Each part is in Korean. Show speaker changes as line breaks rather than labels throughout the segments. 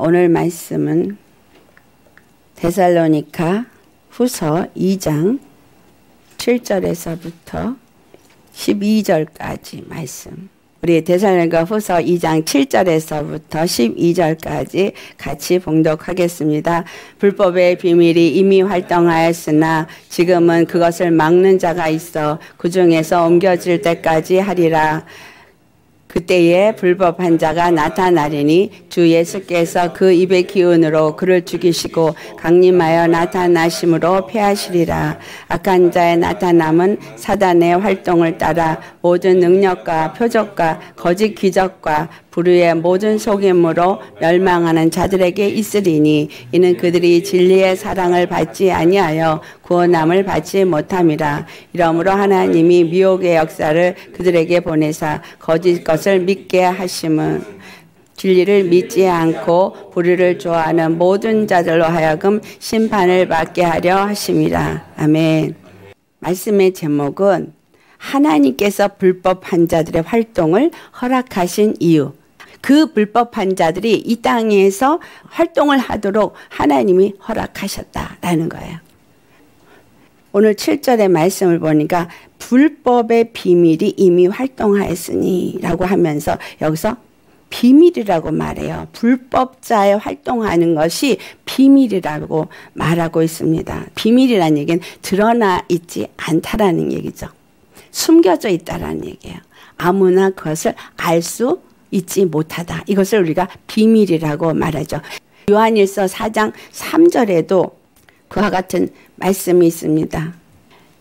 오늘 말씀은 데살로니카 후서 2장 7절에서부터 12절까지 말씀. 우리 데살로니가 후서 2장 7절에서부터 12절까지 같이 봉독하겠습니다. 불법의 비밀이 이미 활동하였으나 지금은 그것을 막는 자가 있어 그 중에서 옮겨질 때까지 하리라. 그때에 불법한 자가 나타나리니 주 예수께서 그 입의 기운으로 그를 죽이시고 강림하여 나타나심으로 패하시리라. 악한 자의 나타남은 사단의 활동을 따라 모든 능력과 표적과 거짓 기적과 불의의 모든 속임으로 멸망하는 자들에게 있으리니 이는 그들이 진리의 사랑을 받지 아니하여 구원함을 받지 못함이라. 이러므로 하나님이 미혹의 역사를 그들에게 보내사 거짓 것을 믿게 하심은 진리를 믿지 않고 불의를 좋아하는 모든 자들로 하여금 심판을 받게 하려 하심이라. 아멘. 말씀의 제목은 하나님께서 불법한 자들의 활동을 허락하신 이유 그 불법한 자들이 이 땅에서 활동을 하도록 하나님이 허락하셨다라는 거예요. 오늘 7절의 말씀을 보니까 불법의 비밀이 이미 활동하였으니 라고 하면서 여기서 비밀이라고 말해요. 불법자의 활동하는 것이 비밀이라고 말하고 있습니다. 비밀이라는 얘기는 드러나 있지 않다라는 얘기죠. 숨겨져 있다라는 얘기예요. 아무나 그것을 알 수 잊지 못하다. 이것을 우리가 비밀이라고 말하죠. 요한일서 4장 3절에도 그와 같은 말씀이 있습니다.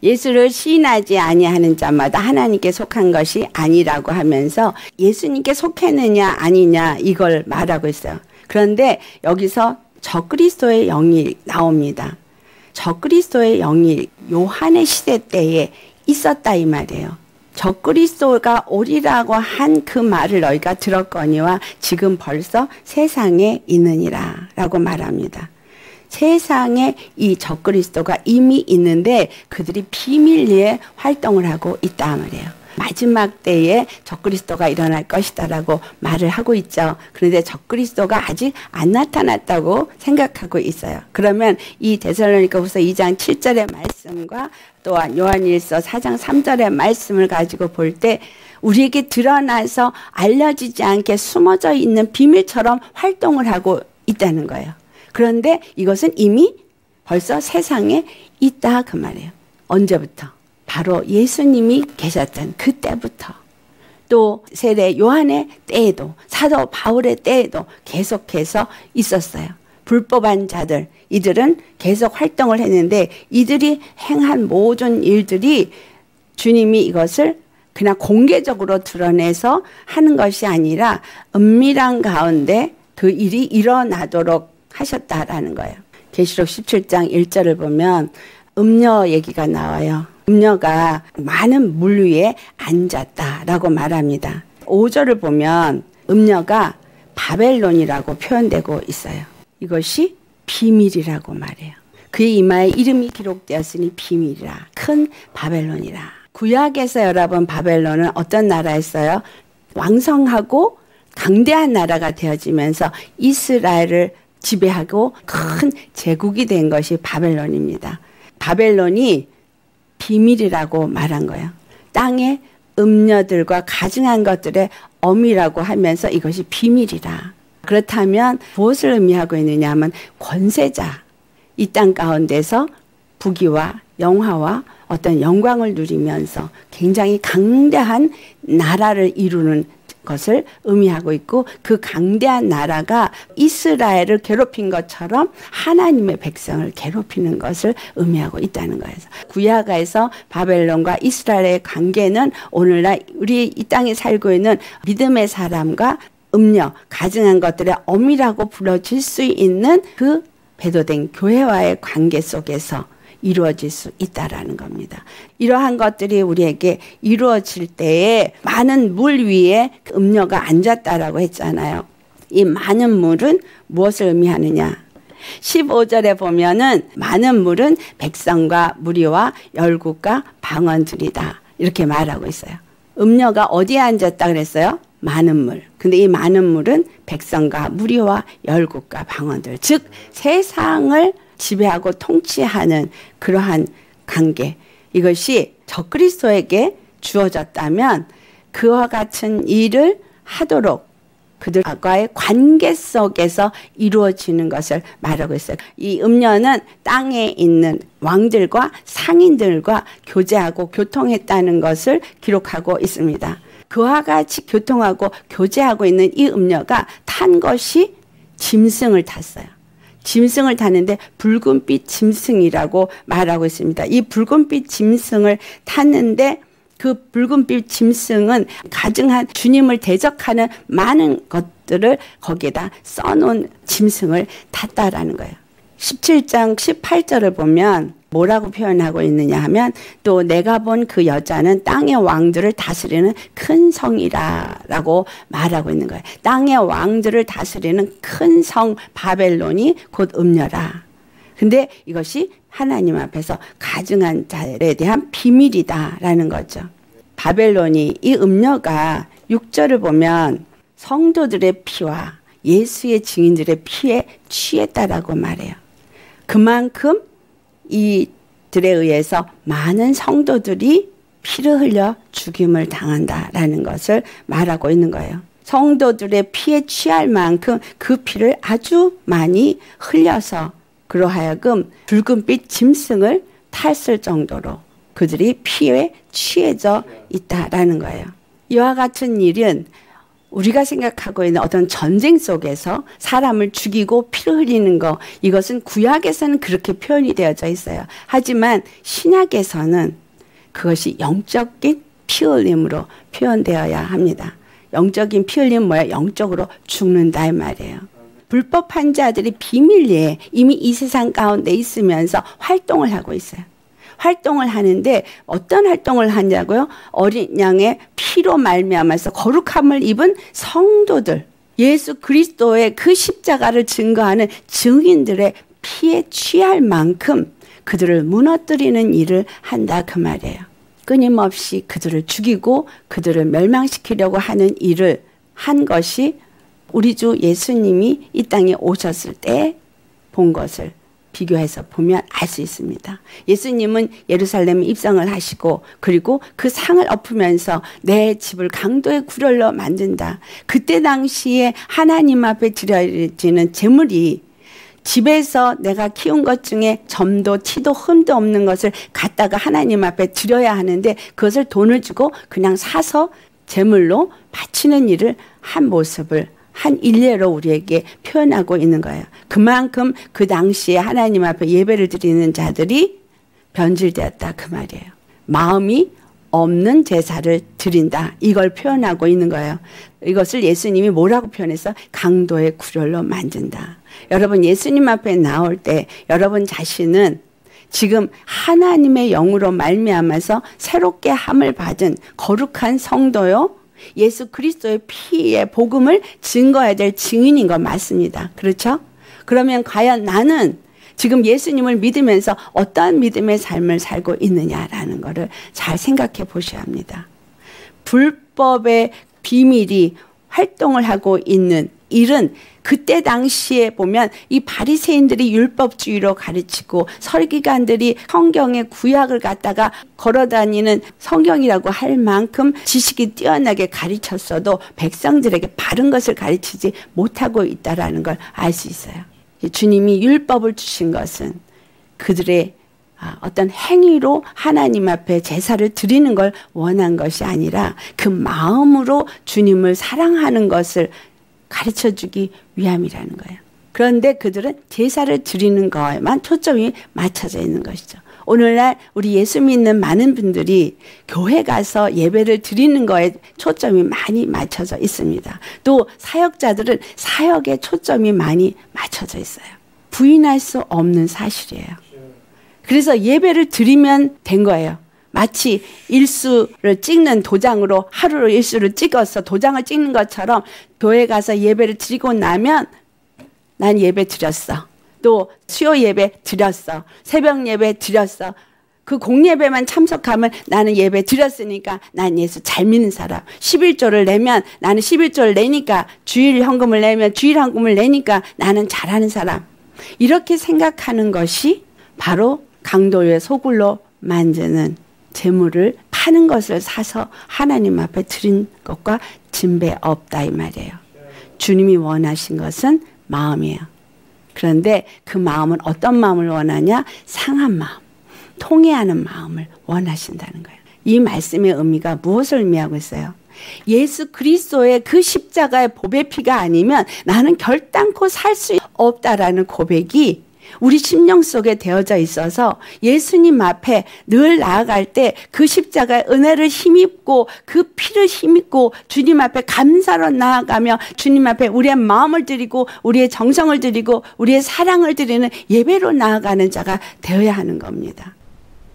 예수를 시인하지 아니하는 자마다 하나님께 속한 것이 아니라고 하면서 예수님께 속했느냐 아니냐 이걸 말하고 있어요. 그런데 여기서 적그리스도의 영이 나옵니다. 적그리스도의 영이 요한의 시대 때에 있었다 이 말이에요. 적그리스도가 오리라고 한 그 말을 너희가 들었거니와 지금 벌써 세상에 있느니라 라고 말합니다. 세상에 이 적그리스도가 이미 있는데 그들이 비밀리에 활동을 하고 있다 말이에요. 마지막 때에 적그리스도가 일어날 것이다라고 말을 하고 있죠. 그런데 적그리스도가 아직 안 나타났다고 생각하고 있어요. 그러면 이 데살로니가후서 2장 7절의 말씀과 또한 요한일서 4장 3절의 말씀을 가지고 볼 때 우리에게 드러나서 알려지지 않게 숨어져 있는 비밀처럼 활동을 하고 있다는 거예요. 그런데 이것은 이미 벌써 세상에 있다 그 말이에요. 언제부터? 바로 예수님이 계셨던 그때부터 또 세례 요한의 때에도 사도 바울의 때에도 계속해서 있었어요. 불법한 자들 이들은 계속 활동을 했는데 이들이 행한 모든 일들이 주님이 이것을 그냥 공개적으로 드러내서 하는 것이 아니라 은밀한 가운데 그 일이 일어나도록 하셨다라는 거예요. 계시록 17장 1절을 보면 음녀 얘기가 나와요. 음녀가 많은 물 위에 앉았다라고 말합니다. 5절을 보면 음녀가 바벨론이라고 표현되고 있어요. 이것이 비밀이라고 말해요. 그의 이마에 이름이 기록되었으니 비밀이라. 큰 바벨론이라. 구약에서 여러분 바벨론은 어떤 나라였어요? 왕성하고 강대한 나라가 되어지면서 이스라엘을 지배하고 큰 제국이 된 것이 바벨론입니다. 바벨론이 비밀이라고 말한 거예요. 땅의 음녀들과 가증한 것들의 엄이라고 하면서 이것이 비밀이라. 그렇다면 무엇을 의미하고 있느냐 하면 권세자, 이 땅 가운데서 부귀와 영화와 어떤 영광을 누리면서 굉장히 강대한 나라를 이루는 것을 의미하고 있고 그 강대한 나라가 이스라엘을 괴롭힌 것처럼 하나님의 백성을 괴롭히는 것을 의미하고 있다는 거예요. 구약에서 바벨론과 이스라엘의 관계는 오늘날 우리 이 땅에 살고 있는 믿음의 사람과 음녀, 가증한 것들의 엄이라고 불러질 수 있는 그 배도된 교회와의 관계 속에서 이루어질 수 있다라는 겁니다. 이러한 것들이 우리에게 이루어질 때에 많은 물 위에 음료가 앉았다라고 했잖아요. 이 많은 물은 무엇을 의미하느냐? 15절에 보면은 많은 물은 백성과 무리와 열국과 방언들이다. 이렇게 말하고 있어요. 음료가 어디에 앉았다 그랬어요? 많은 물. 근데 이 많은 물은 백성과 무리와 열국과 방언들, 즉 세상을 지배하고 통치하는 그러한 관계. 이것이 적그리스도에게 주어졌다면 그와 같은 일을 하도록 그들과의 관계 속에서 이루어지는 것을 말하고 있어요. 이 음녀는 땅에 있는 왕들과 상인들과 교제하고 교통했다는 것을 기록하고 있습니다. 그와 같이 교통하고 교제하고 있는 이 음녀가 탄 것이 짐승을 탔어요. 짐승을 타는데 붉은빛 짐승이라고 말하고 있습니다. 이 붉은빛 짐승을 탔는데 그 붉은빛 짐승은 가증한 주님을 대적하는 많은 것들을 거기에다 써놓은 짐승을 탔다라는 거예요. 17장 18절을 보면 뭐라고 표현하고 있느냐 하면 또 내가 본 그 여자는 땅의 왕들을 다스리는 큰 성이라라고 말하고 있는 거예요. 땅의 왕들을 다스리는 큰 성 바벨론이 곧 음녀라. 근데 이것이 하나님 앞에서 가증한 자에 대한 비밀이다라는 거죠. 바벨론이 이 음녀가 6절을 보면 성도들의 피와 예수의 증인들의 피에 취했다라고 말해요. 그만큼 이들에 의해서 많은 성도들이 피를 흘려 죽임을 당한다라는 것을 말하고 있는 거예요. 성도들의 피에 취할 만큼 그 피를 아주 많이 흘려서 그러하여금 붉은빛 짐승을 탔을 정도로 그들이 피에 취해져 있다라는 거예요. 이와 같은 일은 우리가 생각하고 있는 어떤 전쟁 속에서 사람을 죽이고 피를 흘리는 거 이것은 구약에서는 그렇게 표현이 되어져 있어요. 하지만 신약에서는 그것이 영적인 피 흘림으로 표현되어야 합니다. 영적인 피 흘림 뭐야? 영적으로 죽는다 이 말이에요. 불법한 자들이 비밀리에 이미 이 세상 가운데 있으면서 활동을 하고 있어요. 활동을 하는데 어떤 활동을 하냐고요? 어린 양의 피로 말미암아서 거룩함을 입은 성도들 예수 그리스도의 그 십자가를 증거하는 증인들의 피에 취할 만큼 그들을 무너뜨리는 일을 한다 그 말이에요. 끊임없이 그들을 죽이고 그들을 멸망시키려고 하는 일을 한 것이 우리 주 예수님이 이 땅에 오셨을 때 본 것을 비교해서 보면 알 수 있습니다. 예수님은 예루살렘에 입성을 하시고 그리고 그 상을 엎으면서 내 집을 강도의 구렬로 만든다. 그때 당시에 하나님 앞에 드려지는 제물이 집에서 내가 키운 것 중에 점도 티도 흠도 없는 것을 갖다가 하나님 앞에 드려야 하는데 그것을 돈을 주고 그냥 사서 제물로 바치는 일을 한 모습을 한 일례로 우리에게 표현하고 있는 거예요. 그만큼 그 당시에 하나님 앞에 예배를 드리는 자들이 변질되었다 그 말이에요. 마음이 없는 제사를 드린다. 이걸 표현하고 있는 거예요. 이것을 예수님이 뭐라고 표현해서 강도의 구렬로 만든다. 여러분 예수님 앞에 나올 때 여러분 자신은 지금 하나님의 영으로 말미암아서 새롭게 함을 받은 거룩한 성도요. 예수 그리스도의 피의 복음을 증거해야 될 증인인 건 맞습니다. 그렇죠? 그러면 과연 나는 지금 예수님을 믿으면서 어떠한 믿음의 삶을 살고 있느냐라는 것을 잘 생각해 보셔야 합니다. 불법의 비밀이 활동을 하고 있는 일은 그때 당시에 보면 이 바리새인들이 율법주의로 가르치고 설기관들이 성경의 구약을 갖다가 걸어다니는 성경이라고 할 만큼 지식이 뛰어나게 가르쳤어도 백성들에게 바른 것을 가르치지 못하고 있다라는 걸 알 수 있어요. 주님이 율법을 주신 것은 그들의 아, 어떤 행위로 하나님 앞에 제사를 드리는 걸 원한 것이 아니라 그 마음으로 주님을 사랑하는 것을 가르쳐 주기 위함이라는 거예요. 그런데 그들은 제사를 드리는 거에만 초점이 맞춰져 있는 것이죠. 오늘날 우리 예수 믿는 많은 분들이 교회 가서 예배를 드리는 거에 초점이 많이 맞춰져 있습니다. 또 사역자들은 사역에 초점이 많이 맞춰져 있어요. 부인할 수 없는 사실이에요. 그래서 예배를 드리면 된 거예요. 마치 일수를 찍는 도장으로 하루로 일수를 찍어서 도장을 찍는 것처럼 교회 가서 예배를 드리고 나면 난 예배 드렸어. 또 수요 예배 드렸어. 새벽 예배 드렸어. 그 공예배만 참석하면 나는 예배 드렸으니까 난 예수 잘 믿는 사람. 11조를 내면 나는 11조를 내니까 주일 현금을 내면 주일 현금을 내니까 나는 잘하는 사람. 이렇게 생각하는 것이 바로 강도의 소굴로 만드는 재물을 파는 것을 사서 하나님 앞에 드린 것과 진배 없다 이 말이에요. 주님이 원하신 것은 마음이에요. 그런데 그 마음은 어떤 마음을 원하냐? 상한 마음. 통해하는 마음을 원하신다는 거예요. 이 말씀의 의미가 무엇을 의미하고 있어요? 예수 그리스도의 그 십자가의 보배 피가 아니면 나는 결단코 살 수 없다라는 고백이 우리 심령 속에 되어져 있어서 예수님 앞에 늘 나아갈 때 그 십자가의 은혜를 힘입고 그 피를 힘입고 주님 앞에 감사로 나아가며 주님 앞에 우리의 마음을 드리고 우리의 정성을 드리고 우리의 사랑을 드리는 예배로 나아가는 자가 되어야 하는 겁니다.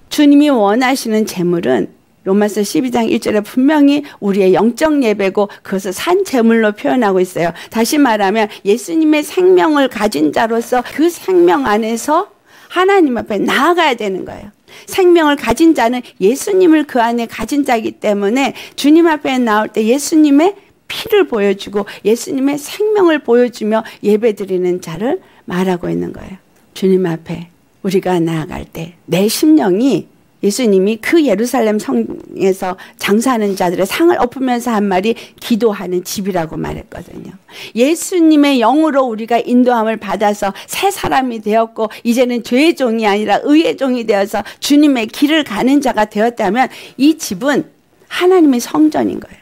주님이 원하시는 재물은 로마서 12장 1절에 분명히 우리의 영적 예배고 그것을 산 제물로 표현하고 있어요. 다시 말하면 예수님의 생명을 가진 자로서 그 생명 안에서 하나님 앞에 나아가야 되는 거예요. 생명을 가진 자는 예수님을 그 안에 가진 자이기 때문에 주님 앞에 나올 때 예수님의 피를 보여주고 예수님의 생명을 보여주며 예배드리는 자를 말하고 있는 거예요. 주님 앞에 우리가 나아갈 때 내 심령이 예수님이 그 예루살렘 성에서 장사하는 자들의 상을 엎으면서 한 말이 기도하는 집이라고 말했거든요. 예수님의 영으로 우리가 인도함을 받아서 새 사람이 되었고 이제는 죄의 종이 아니라 의의 종이 되어서 주님의 길을 가는 자가 되었다면 이 집은 하나님의 성전인 거예요.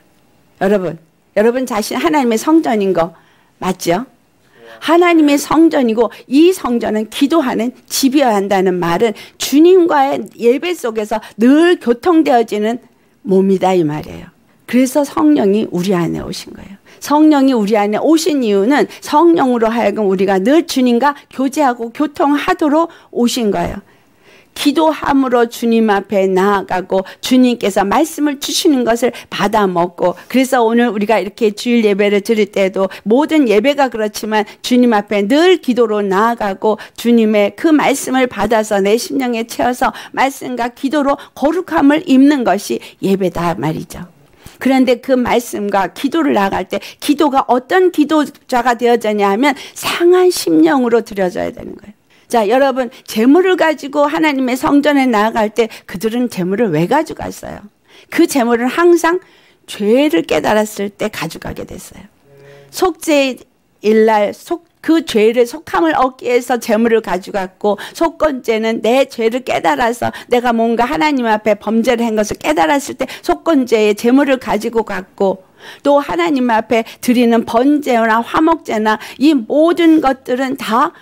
여러분, 여러분 자신 하나님의 성전인 거 맞죠? 하나님의 성전이고 이 성전은 기도하는 집이어야 한다는 말은 주님과의 예배 속에서 늘 교통되어지는 몸이다 이 말이에요. 그래서 성령이 우리 안에 오신 거예요. 성령이 우리 안에 오신 이유는 성령으로 하여금 우리가 늘 주님과 교제하고 교통하도록 오신 거예요. 기도함으로 주님 앞에 나아가고 주님께서 말씀을 주시는 것을 받아 먹고 그래서 오늘 우리가 이렇게 주일 예배를 드릴 때도 모든 예배가 그렇지만 주님 앞에 늘 기도로 나아가고 주님의 그 말씀을 받아서 내 심령에 채워서 말씀과 기도로 거룩함을 입는 것이 예배다 말이죠. 그런데 그 말씀과 기도를 나갈 때 기도가 어떤 기도자가 되어졌냐 하면 상한 심령으로 드려져야 되는 거예요. 자, 여러분, 재물을 가지고 하나님의 성전에 나아갈 때 그들은 재물을 왜 가져갔어요? 그 재물은 항상 죄를 깨달았을 때 가져가게 됐어요. 속죄 일날 속, 그 죄를 속함을 얻기 위해서 재물을 가져갔고 속건죄는 내 죄를 깨달아서 내가 뭔가 하나님 앞에 범죄를 한 것을 깨달았을 때 속건죄의 재물을 가지고 갔고 또 하나님 앞에 드리는 번제나 화목제나 이 모든 것들은 다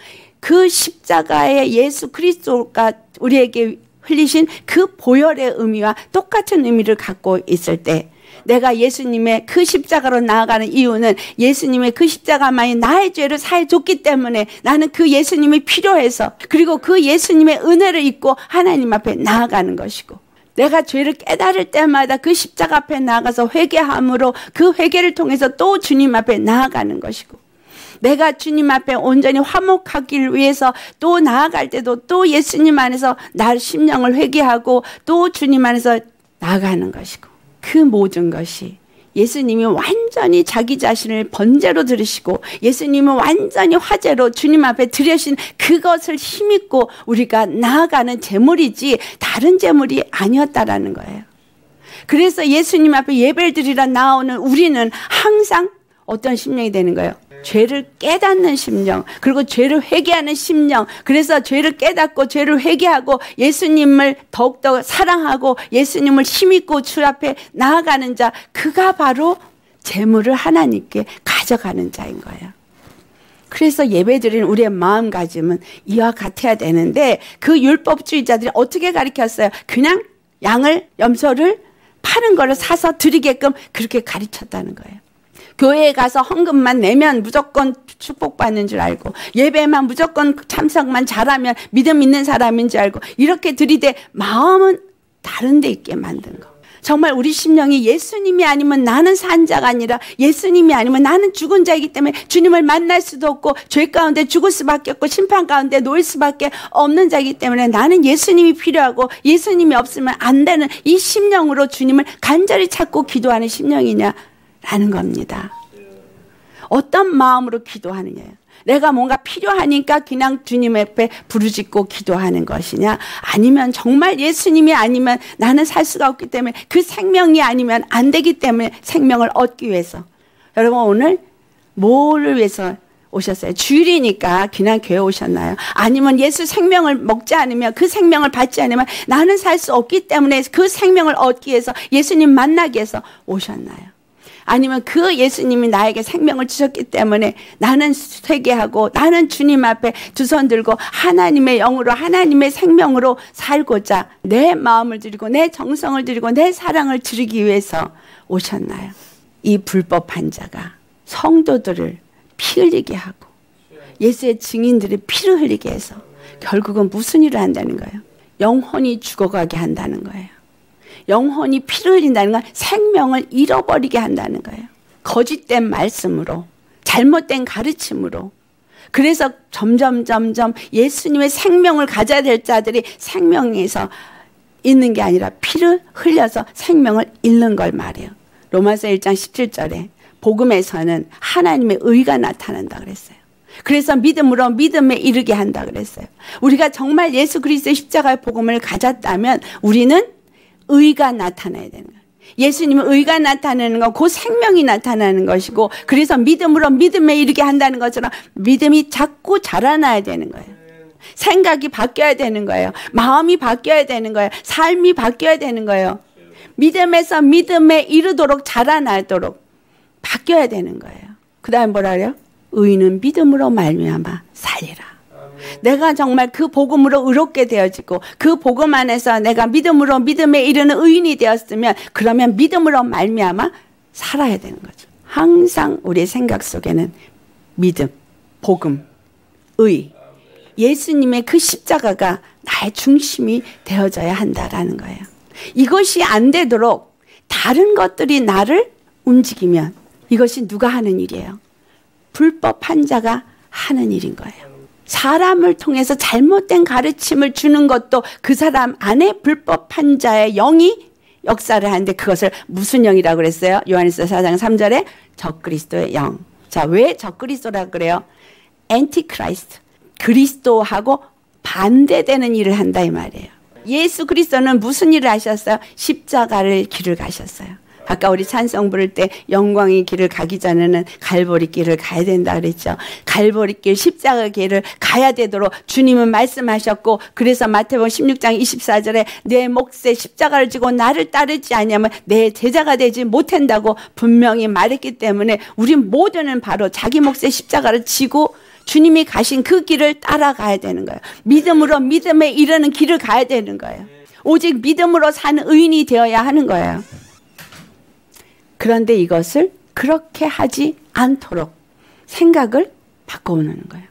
그 십자가의 예수 그리스도가 우리에게 흘리신 그 보혈의 의미와 똑같은 의미를 갖고 있을 때 내가 예수님의 그 십자가로 나아가는 이유는 예수님의 그 십자가만이 나의 죄를 사해 줬기 때문에 나는 그 예수님이 필요해서 그리고 그 예수님의 은혜를 입고 하나님 앞에 나아가는 것이고 내가 죄를 깨달을 때마다 그 십자가 앞에 나가서 회개함으로 그 회개를 통해서 또 주님 앞에 나아가는 것이고 내가 주님 앞에 온전히 화목하기 위해서 또 나아갈 때도 또 예수님 안에서 날 심령을 회개하고 또 주님 안에서 나아가는 것이고 그 모든 것이 예수님이 완전히 자기 자신을 번제로 들으시고 예수님은 완전히 화제로 주님 앞에 들여신 그것을 힘입고 우리가 나아가는 재물이지 다른 재물이 아니었다라는 거예요. 그래서 예수님 앞에 예배를 드리러 나오는 우리는 항상 어떤 심령이 되는 거예요? 죄를 깨닫는 심령, 그리고 죄를 회개하는 심령, 그래서 죄를 깨닫고 죄를 회개하고 예수님을 더욱더 사랑하고 예수님을 힘입고 주 앞에 나아가는 자, 그가 바로 재물을 하나님께 가져가는 자인 거예요. 그래서 예배드리는 우리의 마음가짐은 이와 같아야 되는데 그 율법주의자들이 어떻게 가르쳤어요? 그냥 양을, 염소를 파는 거를 사서 드리게끔 그렇게 가르쳤다는 거예요. 교회에 가서 헌금만 내면 무조건 축복받는 줄 알고 예배만 무조건 참석만 잘하면 믿음 있는 사람인 줄 알고 이렇게 들이대 마음은 다른 데 있게 만든 거. 정말 우리 심령이 예수님이 아니면 나는 산 자가 아니라 예수님이 아니면 나는 죽은 자이기 때문에 주님을 만날 수도 없고 죄 가운데 죽을 수밖에 없고 심판 가운데 놓일 수밖에 없는 자이기 때문에 나는 예수님이 필요하고 예수님이 없으면 안 되는 이 심령으로 주님을 간절히 찾고 기도하는 심령이냐 라는 겁니다. 어떤 마음으로 기도하느냐요. 내가 뭔가 필요하니까 그냥 주님 앞에 부르짖고 기도하는 것이냐 아니면 정말 예수님이 아니면 나는 살 수가 없기 때문에 그 생명이 아니면 안 되기 때문에 생명을 얻기 위해서 여러분 오늘 뭐를 위해서 오셨어요? 주일이니까 그냥 교회 오셨나요? 아니면 예수 생명을 먹지 않으면 그 생명을 받지 않으면 나는 살 수 없기 때문에 그 생명을 얻기 위해서 예수님 만나기 위해서 오셨나요? 아니면 그 예수님이 나에게 생명을 주셨기 때문에 나는 회개하고 나는 주님 앞에 두 손 들고 하나님의 영으로 하나님의 생명으로 살고자 내 마음을 드리고 내 정성을 드리고 내 사랑을 드리기 위해서 오셨나요? 이 불법한 자가 성도들을 피 흘리게 하고 예수의 증인들이 피를 흘리게 해서 결국은 무슨 일을 한다는 거예요? 영혼이 죽어가게 한다는 거예요. 영혼이 피를 흘린다는 건 생명을 잃어버리게 한다는 거예요. 거짓된 말씀으로, 잘못된 가르침으로. 그래서 점점 점점 예수님의 생명을 가져야 될 자들이 생명에서 있는 게 아니라 피를 흘려서 생명을 잃는 걸 말해요. 로마서 1장 17절에 복음에서는 하나님의 의가 나타난다 그랬어요. 그래서 믿음으로 믿음에 이르게 한다 그랬어요. 우리가 정말 예수 그리스도의 십자가의 복음을 가졌다면 우리는 의가 나타나야 되는 거예요. 예수님은 의가 나타나는 건그 생명이 나타나는 것이고 그래서 믿음으로 믿음에 이르게 한다는 것처럼 믿음이 자꾸 자라나야 되는 거예요. 생각이 바뀌어야 되는 거예요. 마음이 바뀌어야 되는 거예요. 삶이 바뀌어야 되는 거예요. 믿음에서 믿음에 이르도록 자라나도록 바뀌어야 되는 거예요. 그 다음 뭐라 그래요? 의는 믿음으로 말미암아 살리라. 내가 정말 그 복음으로 의롭게 되어지고 그 복음 안에서 내가 믿음으로 믿음에 이르는 의인이 되었으면 그러면 믿음으로 말미암아 살아야 되는 거죠. 항상 우리의 생각 속에는 믿음, 복음, 의, 예수님의 그 십자가가 나의 중심이 되어져야 한다라는 거예요. 이것이 안 되도록 다른 것들이 나를 움직이면 이것이 누가 하는 일이에요? 불법한 자가 하는 일인 거예요. 사람을 통해서 잘못된 가르침을 주는 것도 그 사람 안에 불법한 자의 영이 역사를 하는데 그것을 무슨 영이라고 그랬어요? 요한일서 4장 3절에 적그리스도의 영. 자, 왜 적그리스도라고 그래요? Antichrist. 그리스도하고 반대되는 일을 한다 이 말이에요. 예수 그리스도는 무슨 일을 하셨어요? 십자가를 길을 가셨어요. 아까 우리 찬송 부를 때 영광의 길을 가기 전에는 갈보리 길을 가야 된다 그랬죠. 갈보리 길 십자가 길을 가야 되도록 주님은 말씀하셨고 그래서 마태복음 16장 24절에 내 몫에 십자가를 지고 나를 따르지 않으면 내 제자가 되지 못한다고 분명히 말했기 때문에 우리 모두는 바로 자기 몫에 십자가를 지고 주님이 가신 그 길을 따라가야 되는 거예요. 믿음으로 믿음에 이르는 길을 가야 되는 거예요. 오직 믿음으로 사는 의인이 되어야 하는 거예요. 그런데 이것을 그렇게 하지 않도록 생각을 바꿔오는 거예요.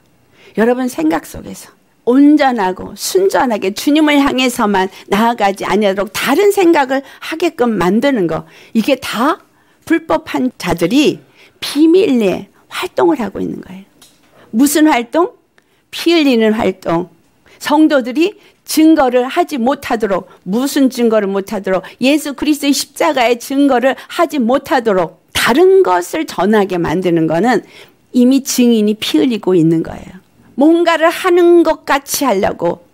여러분 생각 속에서 온전하고 순전하게 주님을 향해서만 나아가지 아니도록 다른 생각을 하게끔 만드는 거 이게 다 불법한 자들이 비밀리에 활동을 하고 있는 거예요. 무슨 활동? 피 흘리는 활동. 성도들이 증거를 하지 못하도록 무슨 증거를 못하도록 예수 그리스도의 십자가의 증거를 하지 못하도록 다른 것을 전하게 만드는 것은 이미 증인이 피 흘리고 있는 거예요. 뭔가를 하는 것 같이 하려고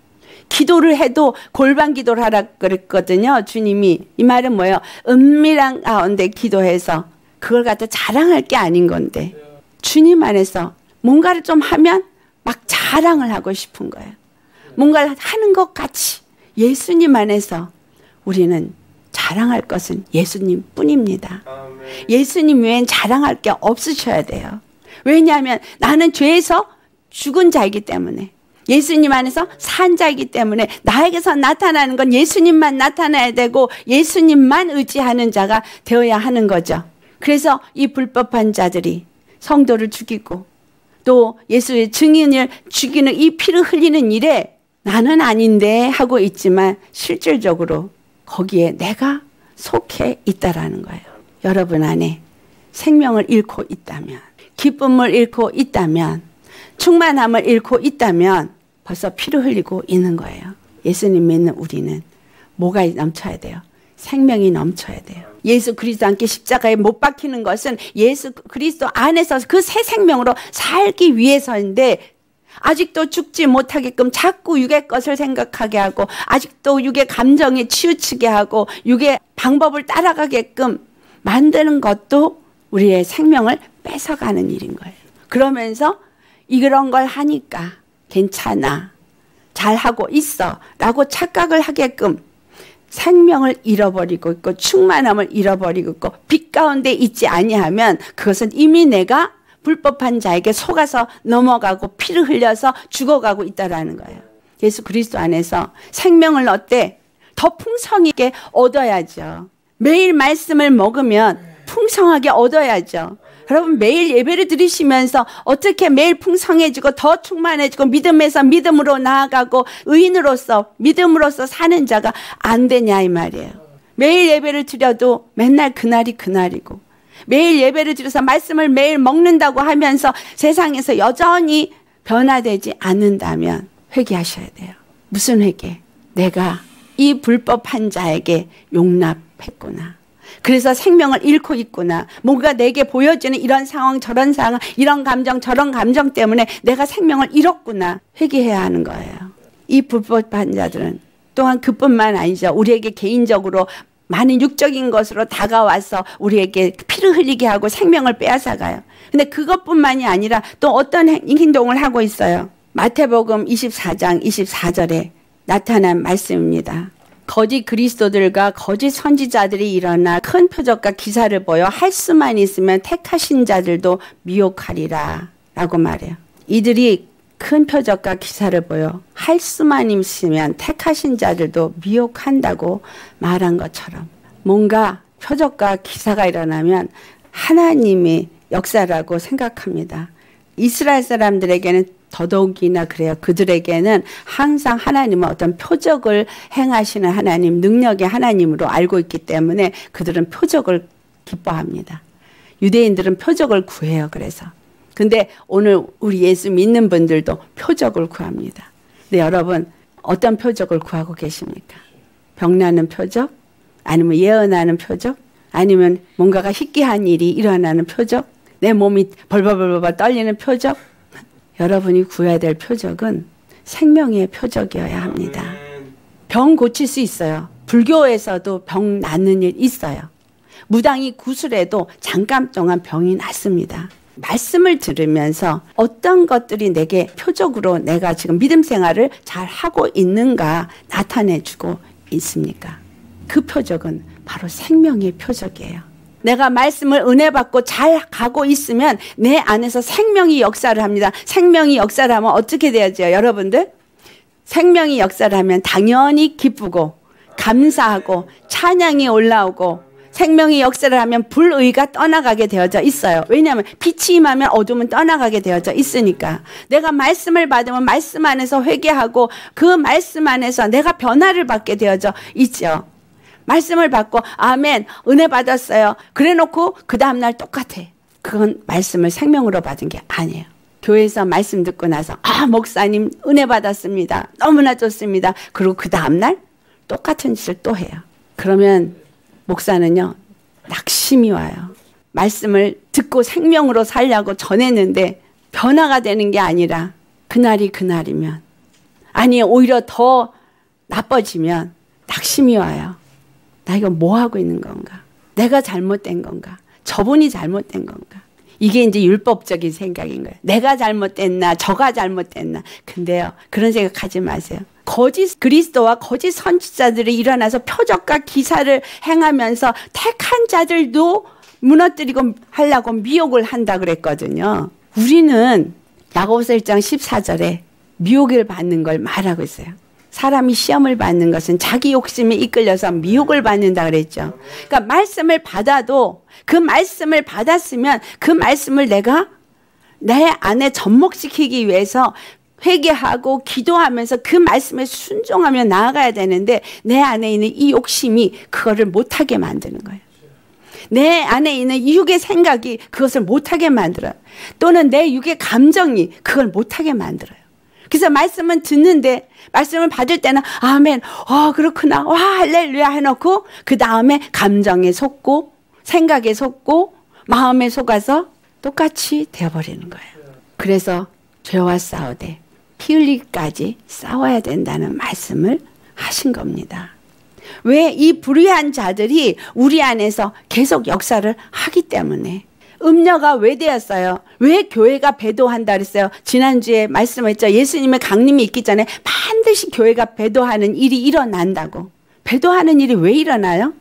기도를 해도 골반 기도를 하라 그랬거든요. 주님이 이 말은 뭐예요? 은밀한 가운데 기도해서 그걸 갖다 자랑할 게 아닌 건데 주님 안에서 뭔가를 좀 하면 막 자랑을 하고 싶은 거예요. 뭔가를 하는 것 같이 예수님 안에서 우리는 자랑할 것은 예수님 뿐입니다. 예수님 외엔 자랑할 게 없으셔야 돼요. 왜냐하면 나는 죄에서 죽은 자이기 때문에 예수님 안에서 산 자이기 때문에 나에게서 나타나는 건 예수님만 나타나야 되고 예수님만 의지하는 자가 되어야 하는 거죠. 그래서 이 불법한 자들이 성도를 죽이고 또 예수의 증인을 죽이는 이 피를 흘리는 일에 나는 아닌데 하고 있지만 실질적으로 거기에 내가 속해 있다라는 거예요. 여러분 안에 생명을 잃고 있다면, 기쁨을 잃고 있다면, 충만함을 잃고 있다면 벌써 피를 흘리고 있는 거예요. 예수님 믿는 우리는 뭐가 넘쳐야 돼요? 생명이 넘쳐야 돼요. 예수 그리스도 함께 십자가에 못 박히는 것은 예수 그리스도 안에서 그 새 생명으로 살기 위해서인데 아직도 죽지 못하게끔 자꾸 육의 것을 생각하게 하고 아직도 육의 감정에 치우치게 하고 육의 방법을 따라가게끔 만드는 것도 우리의 생명을 뺏어가는 일인 거예요. 그러면서 이런 걸 하니까 괜찮아. 잘하고 있어. 라고 착각을 하게끔 생명을 잃어버리고 있고 충만함을 잃어버리고 있고 빛 가운데 있지 아니하면 그것은 이미 내가 불법한 자에게 속아서 넘어가고 피를 흘려서 죽어가고 있다라는 거예요. 예수 그리스도 안에서 생명을 어때? 더 풍성하게 얻어야죠. 매일 말씀을 먹으면 풍성하게 얻어야죠. 여러분 매일 예배를 드리시면서 어떻게 매일 풍성해지고 더 충만해지고 믿음에서 믿음으로 나아가고 의인으로서 믿음으로서 사는 자가 안 되냐 이 말이에요. 매일 예배를 드려도 맨날 그날이 그날이고 매일 예배를 드려서 말씀을 매일 먹는다고 하면서 세상에서 여전히 변화되지 않는다면 회개하셔야 돼요. 무슨 회개? 내가 이 불법한 자에게 용납했구나. 그래서 생명을 잃고 있구나. 뭔가 내게 보여지는 이런 상황, 저런 상황, 이런 감정, 저런 감정 때문에 내가 생명을 잃었구나. 회개해야 하는 거예요. 이 불법한 자들은 또한 그뿐만 아니죠. 우리에게 개인적으로 많은 육적인 것으로 다가와서 우리에게 피를 흘리게 하고 생명을 빼앗아가요. 근데 그것뿐만이 아니라 또 어떤 행동을 하고 있어요. 마태복음 24장 24절에 나타난 말씀입니다. 거짓 그리스도들과 거짓 선지자들이 일어나 큰 표적과 기사를 보여 할 수만 있으면 택하신 자들도 미혹하리라 라고 말해요. 이들이 큰 표적과 기사를 보여 할 수만 있으면 택하신 자들도 미혹한다고 말한 것처럼 뭔가 표적과 기사가 일어나면 하나님의 역사라고 생각합니다. 이스라엘 사람들에게는 더더욱이나 그래요. 그들에게는 항상 하나님은 어떤 표적을 행하시는 하나님, 능력의 하나님으로 알고 있기 때문에 그들은 표적을 기뻐합니다. 유대인들은 표적을 구해요. 그래서. 근데 오늘 우리 예수 믿는 분들도 표적을 구합니다. 근데 여러분 어떤 표적을 구하고 계십니까? 병나는 표적? 아니면 예언하는 표적? 아니면 뭔가가 희귀한 일이 일어나는 표적? 내 몸이 벌벌벌벌 떨리는 표적? 여러분이 구해야 될 표적은 생명의 표적이어야 합니다. 병 고칠 수 있어요. 불교에서도 병 낫는 일 있어요. 무당이 구슬해도 잠깐 동안 병이 낫습니다. 말씀을 들으면서 어떤 것들이 내게 표적으로 내가 지금 믿음 생활을 잘 하고 있는가 나타내 주고 있습니까? 그 표적은 바로 생명의 표적이에요. 내가 말씀을 은혜 받고 잘 가고 있으면 내 안에서 생명이 역사를 합니다. 생명이 역사를 하면 어떻게 되죠, 여러분들? 생명이 역사를 하면 당연히 기쁘고 감사하고 찬양이 올라오고 생명이 역사를 하면 불의가 떠나가게 되어져 있어요. 왜냐하면 빛이 임하면 어둠은 떠나가게 되어져 있으니까. 내가 말씀을 받으면 말씀 안에서 회개하고 그 말씀 안에서 내가 변화를 받게 되어져 있죠. 말씀을 받고 아멘 은혜 받았어요. 그래놓고 그 다음날 똑같아. 그건 말씀을 생명으로 받은 게 아니에요. 교회에서 말씀 듣고 나서 아 목사님 은혜 받았습니다. 너무나 좋습니다. 그리고 그 다음날 똑같은 짓을 또 해요. 그러면 목사는요, 낙심이 와요. 말씀을 듣고 생명으로 살려고 전했는데 변화가 되는 게 아니라 그날이 그날이면 아니 오히려 더 나빠지면 낙심이 와요. 나 이거 뭐 하고 있는 건가? 내가 잘못된 건가? 저분이 잘못된 건가? 이게 이제 율법적인 생각인 거예요. 내가 잘못됐나, 저가 잘못됐나. 근데요, 그런 생각하지 마세요. 거짓 그리스도와 거짓 선지자들이 일어나서 표적과 기사를 행하면서 택한 자들도 무너뜨리고 하려고 미혹을 한다 그랬거든요. 우리는 야고보서 1장 14절에 미혹을 받는 걸 말하고 있어요. 사람이 시험을 받는 것은 자기 욕심에 이끌려서 미혹을 받는다 그랬죠. 그러니까 말씀을 받아도 그 말씀을 받았으면 그 말씀을 내가 내 안에 접목시키기 위해서 회개하고 기도하면서 그 말씀에 순종하며 나아가야 되는데 내 안에 있는 이 욕심이 그거를 못하게 만드는 거예요. 내 안에 있는 육의 생각이 그것을 못하게 만들어요. 또는 내 육의 감정이 그걸 못하게 만들어요. 그래서 말씀은 듣는데 말씀을 받을 때는 아멘, 어 그렇구나, 와 할렐루야 해놓고 그 다음에 감정에 속고 생각에 속고 마음에 속아서 똑같이 되어버리는 거예요. 그래서 죄와 싸우되 피 흘리기까지 싸워야 된다는 말씀을 하신 겁니다. 왜 이 불의한 자들이 우리 안에서 계속 역사를 하기 때문에 음녀가 왜 되었어요? 왜 교회가 배도한다 그랬어요? 지난주에 말씀했죠. 예수님의 강림이 있기 전에 반드시 교회가 배도하는 일이 일어난다고. 배도하는 일이 왜 일어나요?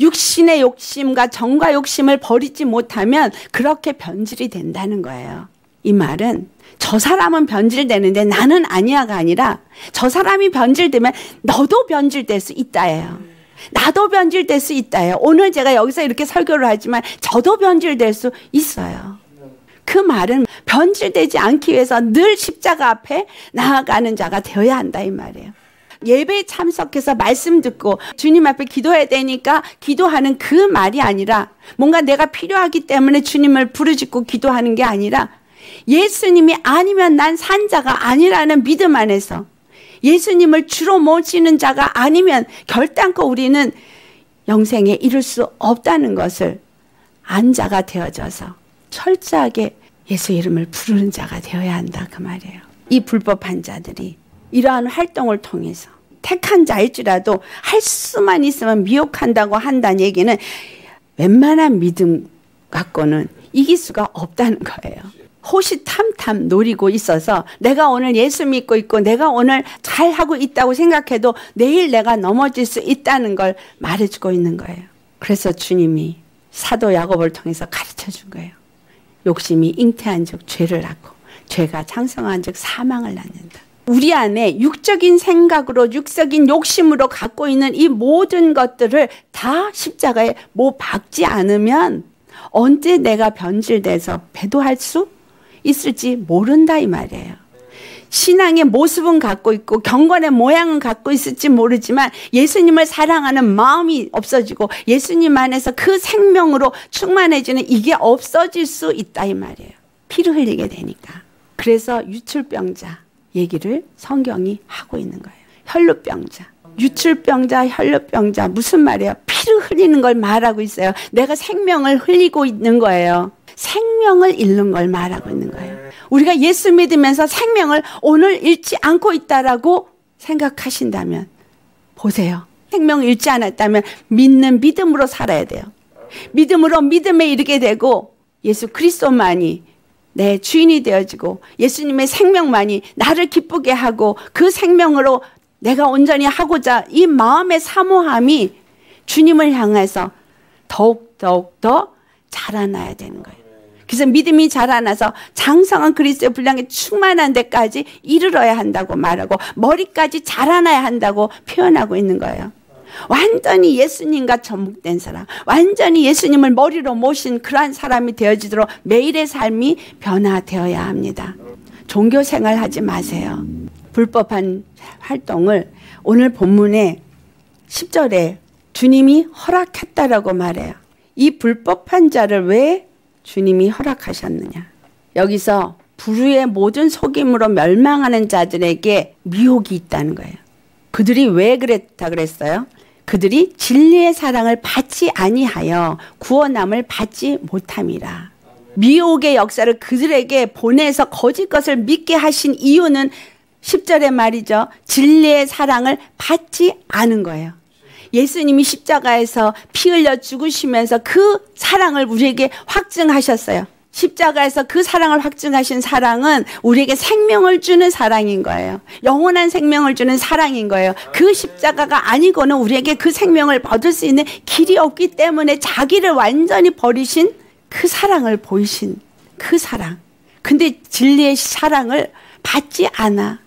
육신의 욕심과 정과 욕심을 버리지 못하면 그렇게 변질이 된다는 거예요. 이 말은 저 사람은 변질되는데 나는 아니야가 아니라 저 사람이 변질되면 너도 변질될 수 있다예요. 나도 변질될 수 있다예요. 오늘 제가 여기서 이렇게 설교를 하지만 저도 변질될 수 있어요. 그 말은 변질되지 않기 위해서 늘 십자가 앞에 나아가는 자가 되어야 한다 이 말이에요. 예배에 참석해서 말씀 듣고 주님 앞에 기도해야 되니까 기도하는 그 말이 아니라 뭔가 내가 필요하기 때문에 주님을 부르짖고 기도하는 게 아니라 예수님이 아니면 난 산자가 아니라는 믿음 안에서 예수님을 주로 모시는 자가 아니면 결단코 우리는 영생에 이룰 수 없다는 것을 안 자가 되어져서 철저하게 예수 이름을 부르는 자가 되어야 한다 그 말이에요. 이 불법한 자들이 이러한 활동을 통해서 택한 자일지라도 할 수만 있으면 미혹한다고 한다는 얘기는 웬만한 믿음 갖고는 이길 수가 없다는 거예요. 호시탐탐 노리고 있어서 내가 오늘 예수 믿고 있고 내가 오늘 잘하고 있다고 생각해도 내일 내가 넘어질 수 있다는 걸 말해주고 있는 거예요. 그래서 주님이 사도 야곱을 통해서 가르쳐 준 거예요. 욕심이 잉태한 즉 죄를 낳고 죄가 창성한 즉 사망을 낳는다. 우리 안에 육적인 생각으로 육적인 욕심으로 갖고 있는 이 모든 것들을 다 십자가에 못 박지 않으면 언제 내가 변질돼서 배도할 수 있을지 모른다 이 말이에요. 신앙의 모습은 갖고 있고 경건의 모양은 갖고 있을지 모르지만 예수님을 사랑하는 마음이 없어지고 예수님 안에서 그 생명으로 충만해지는 이게 없어질 수 있다 이 말이에요. 피를 흘리게 되니까. 그래서 유출병자 얘기를 성경이 하고 있는 거예요. 혈루병자. 유출병자, 혈루병자 무슨 말이에요? 피를 흘리는 걸 말하고 있어요. 내가 생명을 흘리고 있는 거예요. 생명을 잃는 걸 말하고 있는 거예요. 우리가 예수 믿으면서 생명을 오늘 잃지 않고 있다라고 생각하신다면 보세요. 생명을 잃지 않았다면 믿는 믿음으로 살아야 돼요. 믿음으로 믿음에 이르게 되고 예수 그리스도만이 내 주인이 되어지고 예수님의 생명만이 나를 기쁘게 하고 그 생명으로 내가 온전히 하고자 이 마음의 사모함이 주님을 향해서 더욱 더욱 더 자라나야 되는 거예요. 그래서 믿음이 자라나서 장성한 그리스도의 분량에 충만한 데까지 이르러야 한다고 말하고 머리까지 자라나야 한다고 표현하고 있는 거예요. 완전히 예수님과 접목된 사람, 완전히 예수님을 머리로 모신 그러한 사람이 되어지도록 매일의 삶이 변화되어야 합니다. 종교 생활 하지 마세요. 불법한 활동을 오늘 본문에 10절에 주님이 허락했다라고 말해요. 이 불법한 자를 왜 주님이 허락하셨느냐. 여기서 불의의 모든 속임으로 멸망하는 자들에게 미혹이 있다는 거예요. 그들이 왜 그랬다 그랬어요? 그들이 진리의 사랑을 받지 아니하여 구원함을 받지 못함이라. 미혹의 역사를 그들에게 보내서 거짓 것을 믿게 하신 이유는 10절의 말이죠. 진리의 사랑을 받지 않은 거예요. 예수님이 십자가에서 피 흘려 죽으시면서 그 사랑을 우리에게 확증하셨어요. 십자가에서 그 사랑을 확증하신 사랑은 우리에게 생명을 주는 사랑인 거예요. 영원한 생명을 주는 사랑인 거예요. 그 십자가가 아니고는 우리에게 그 생명을 얻을 수 있는 길이 없기 때문에 자기를 완전히 버리신 그 사랑을 보이신 그 사랑. 근데 진리의 사랑을 받지 않아.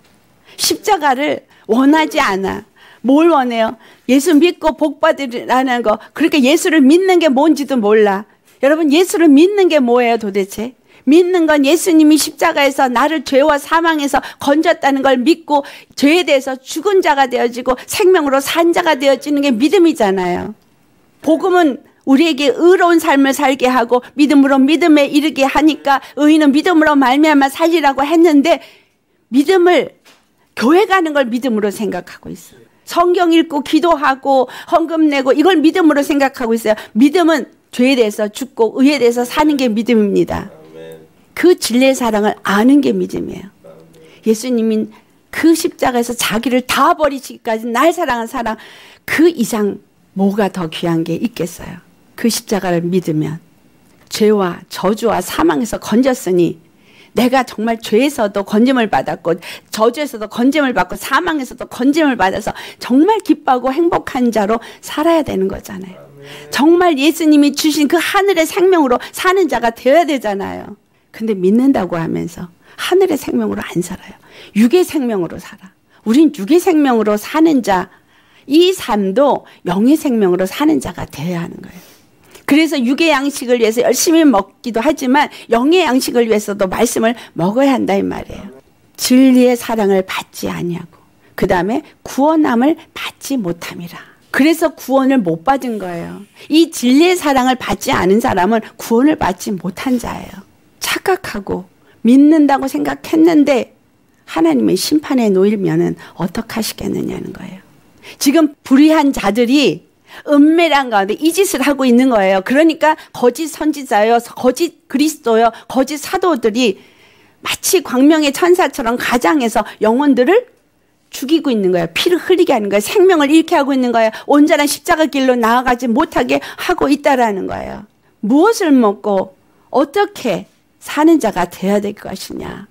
십자가를 원하지 않아. 뭘 원해요? 예수 믿고 복 받으라는 거. 그렇게 예수를 믿는 게 뭔지도 몰라. 여러분 예수를 믿는 게 뭐예요 도대체? 믿는 건 예수님이 십자가에서 나를 죄와 사망에서 건졌다는 걸 믿고 죄에 대해서 죽은 자가 되어지고 생명으로 산 자가 되어지는 게 믿음이잖아요. 복음은 우리에게 의로운 삶을 살게 하고 믿음으로 믿음에 이르게 하니까 의인은 믿음으로 말미암아 살리라고 했는데 믿음을 교회 가는 걸 믿음으로 생각하고 있어요. 성경 읽고 기도하고 헌금 내고 이걸 믿음으로 생각하고 있어요. 믿음은 죄에 대해서 죽고 의에 대해서 사는 게 믿음입니다. 그 진리의 사랑을 아는 게 믿음이에요. 예수님이 그 십자가에서 자기를 다 버리시기까지 날 사랑한 사랑 그 이상 뭐가 더 귀한 게 있겠어요. 그 십자가를 믿으면 죄와 저주와 사망에서 건졌으니 내가 정말 죄에서도 건짐을 받았고 저주에서도 건짐을 받고 사망에서도 건짐을 받아서 정말 기뻐하고 행복한 자로 살아야 되는 거잖아요. 정말 예수님이 주신 그 하늘의 생명으로 사는 자가 되어야 되잖아요. 근데 믿는다고 하면서 하늘의 생명으로 안 살아요. 육의 생명으로 살아. 우린 육의 생명으로 사는 자, 이 삶도 영의 생명으로 사는 자가 되어야 하는 거예요. 그래서 육의 양식을 위해서 열심히 먹기도 하지만 영의 양식을 위해서도 말씀을 먹어야 한다 이 말이에요. 진리의 사랑을 받지 아니하고 그 다음에 구원함을 받지 못함이라. 그래서 구원을 못 받은 거예요. 이 진리의 사랑을 받지 않은 사람은 구원을 받지 못한 자예요. 착각하고 믿는다고 생각했는데 하나님의 심판에 놓이면은 어떡하시겠느냐는 거예요. 지금 불의한 자들이 은밀한 가운데 이 짓을 하고 있는 거예요. 그러니까 거짓 선지자요, 거짓 그리스도요, 거짓 사도들이 마치 광명의 천사처럼 가장해서 영혼들을 죽이고 있는 거예요. 피를 흘리게 하는 거예요. 생명을 잃게 하고 있는 거예요. 온전한 십자가 길로 나아가지 못하게 하고 있다라는 거예요. 무엇을 먹고 어떻게 사는 자가 되어야 될 것이냐.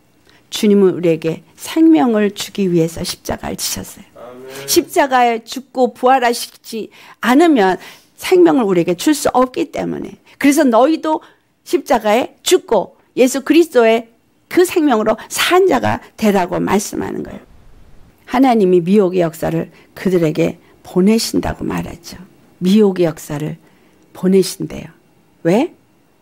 주님은 우리에게 생명을 주기 위해서 십자가를 지셨어요. 십자가에 죽고 부활하시지 않으면 생명을 우리에게 줄 수 없기 때문에 그래서 너희도 십자가에 죽고 예수 그리스도의 그 생명으로 산 자가 되라고 말씀하는 거예요. 하나님이 미혹의 역사를 그들에게 보내신다고 말하죠. 미혹의 역사를 보내신대요. 왜?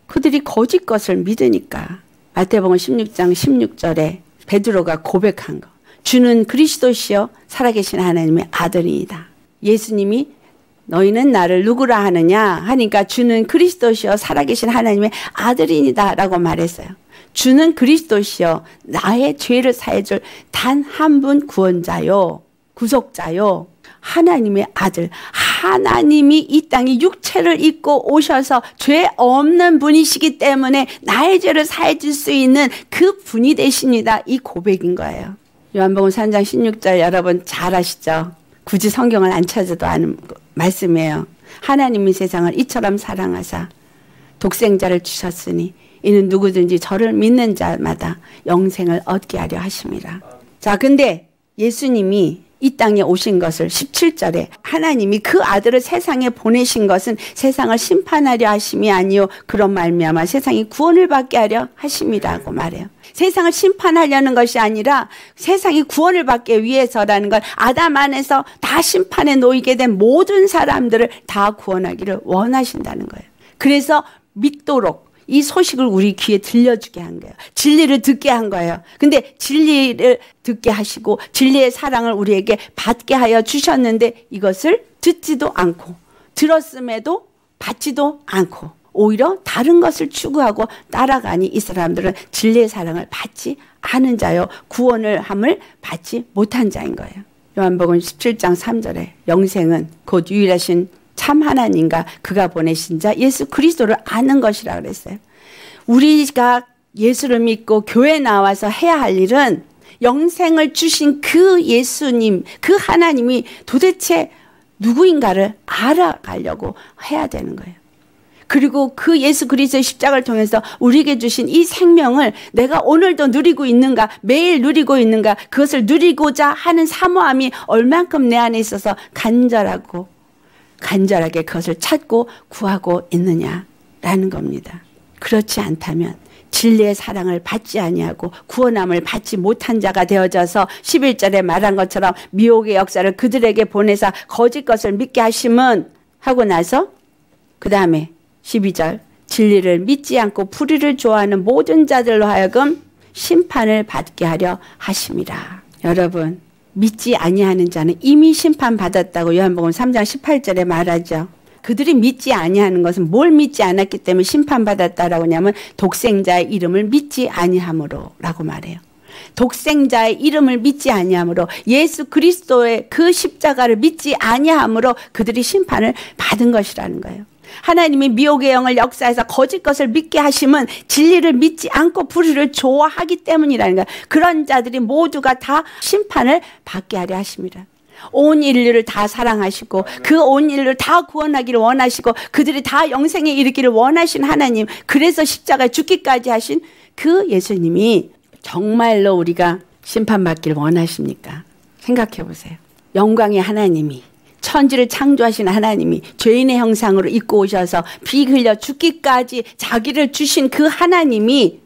그들이 거짓 것을 믿으니까. 마태복음 16장 16절에 베드로가 고백한 거. 주는 그리스도시요 살아계신 하나님의 아들이다. 예수님이 너희는 나를 누구라 하느냐 하니까 주는 그리스도시요 살아계신 하나님의 아들이니다라고 말했어요. 주는 그리스도시요 나의 죄를 사해줄 단 한 분 구원자요 구속자요 하나님의 아들 하나님이 이 땅에 육체를 입고 오셔서 죄 없는 분이시기 때문에 나의 죄를 사해줄 수 있는 그 분이 되십니다. 이 고백인 거예요. 요한복음 3장 16절 여러분 잘 아시죠? 굳이 성경을 안 찾아도 아는 말씀이에요. 하나님이 세상을 이처럼 사랑하사 독생자를 주셨으니 이는 누구든지 저를 믿는 자마다 영생을 얻게 하려 하십니다. 자, 근데 예수님이 이 땅에 오신 것을 17절에 하나님이 그 아들을 세상에 보내신 것은 세상을 심판하려 하심이 아니요 그런 말미암아 세상이 구원을 받게 하려 하심이라고 말해요. 세상을 심판하려는 것이 아니라 세상이 구원을 받기 위해서라는 걸 아담 안에서 다 심판에 놓이게 된 모든 사람들을 다 구원하기를 원하신다는 거예요. 그래서 믿도록 이 소식을 우리 귀에 들려주게 한 거예요. 진리를 듣게 한 거예요. 근데 진리를 듣게 하시고 진리의 사랑을 우리에게 받게 하여 주셨는데 이것을 듣지도 않고 들었음에도 받지도 않고 오히려 다른 것을 추구하고 따라가니 이 사람들은 진리의 사랑을 받지 않은 자요 구원을 함을 받지 못한 자인 거예요. 요한복음 17장 3절에 영생은 곧 유일하신 참 하나님과 그가 보내신 자 예수 그리스도를 아는 것이라 그랬어요. 우리가 예수를 믿고 교회 나와서 해야 할 일은 영생을 주신 그 예수님, 그 하나님이 도대체 누구인가를 알아가려고 해야 되는 거예요. 그리고 그 예수 그리스도의 십자가를 통해서 우리에게 주신 이 생명을 내가 오늘도 누리고 있는가, 매일 누리고 있는가, 그것을 누리고자 하는 사모함이 얼만큼 내 안에 있어서 간절하고 간절하게 그것을 찾고 구하고 있느냐라는 겁니다. 그렇지 않다면 진리의 사랑을 받지 아니하고 구원함을 받지 못한 자가 되어져서 11절에 말한 것처럼 미혹의 역사를 그들에게 보내사 거짓 것을 믿게 하심은 하고 나서 그 다음에 12절 진리를 믿지 않고 불의를 좋아하는 모든 자들로 하여금 심판을 받게 하려 하심이라. 여러분 믿지 아니하는 자는 이미 심판받았다고 요한복음 3장 18절에 말하죠. 그들이 믿지 아니하는 것은 뭘 믿지 않았기 때문에 심판받았다라고 하냐면 독생자의 이름을 믿지 아니함으로라고 말해요. 독생자의 이름을 믿지 아니함으로 예수 그리스도의 그 십자가를 믿지 아니함으로 그들이 심판을 받은 것이라는 거예요. 하나님이 미혹의 영을 역사해서 거짓 것을 믿게 하심은 진리를 믿지 않고 불의를 좋아하기 때문이라는 거예요. 그런 자들이 모두가 다 심판을 받게 하려 하십니다. 온 인류를 다 사랑하시고 그 온 인류를 다 구원하기를 원하시고 그들이 다 영생에 이르기를 원하신 하나님 그래서 십자가에 죽기까지 하신 그 예수님이 정말로 우리가 심판받기를 원하십니까? 생각해 보세요. 영광의 하나님이 천지를 창조하신 하나님이 죄인의 형상으로 입고 오셔서 비 흘려 죽기까지 자기를 주신 그 하나님이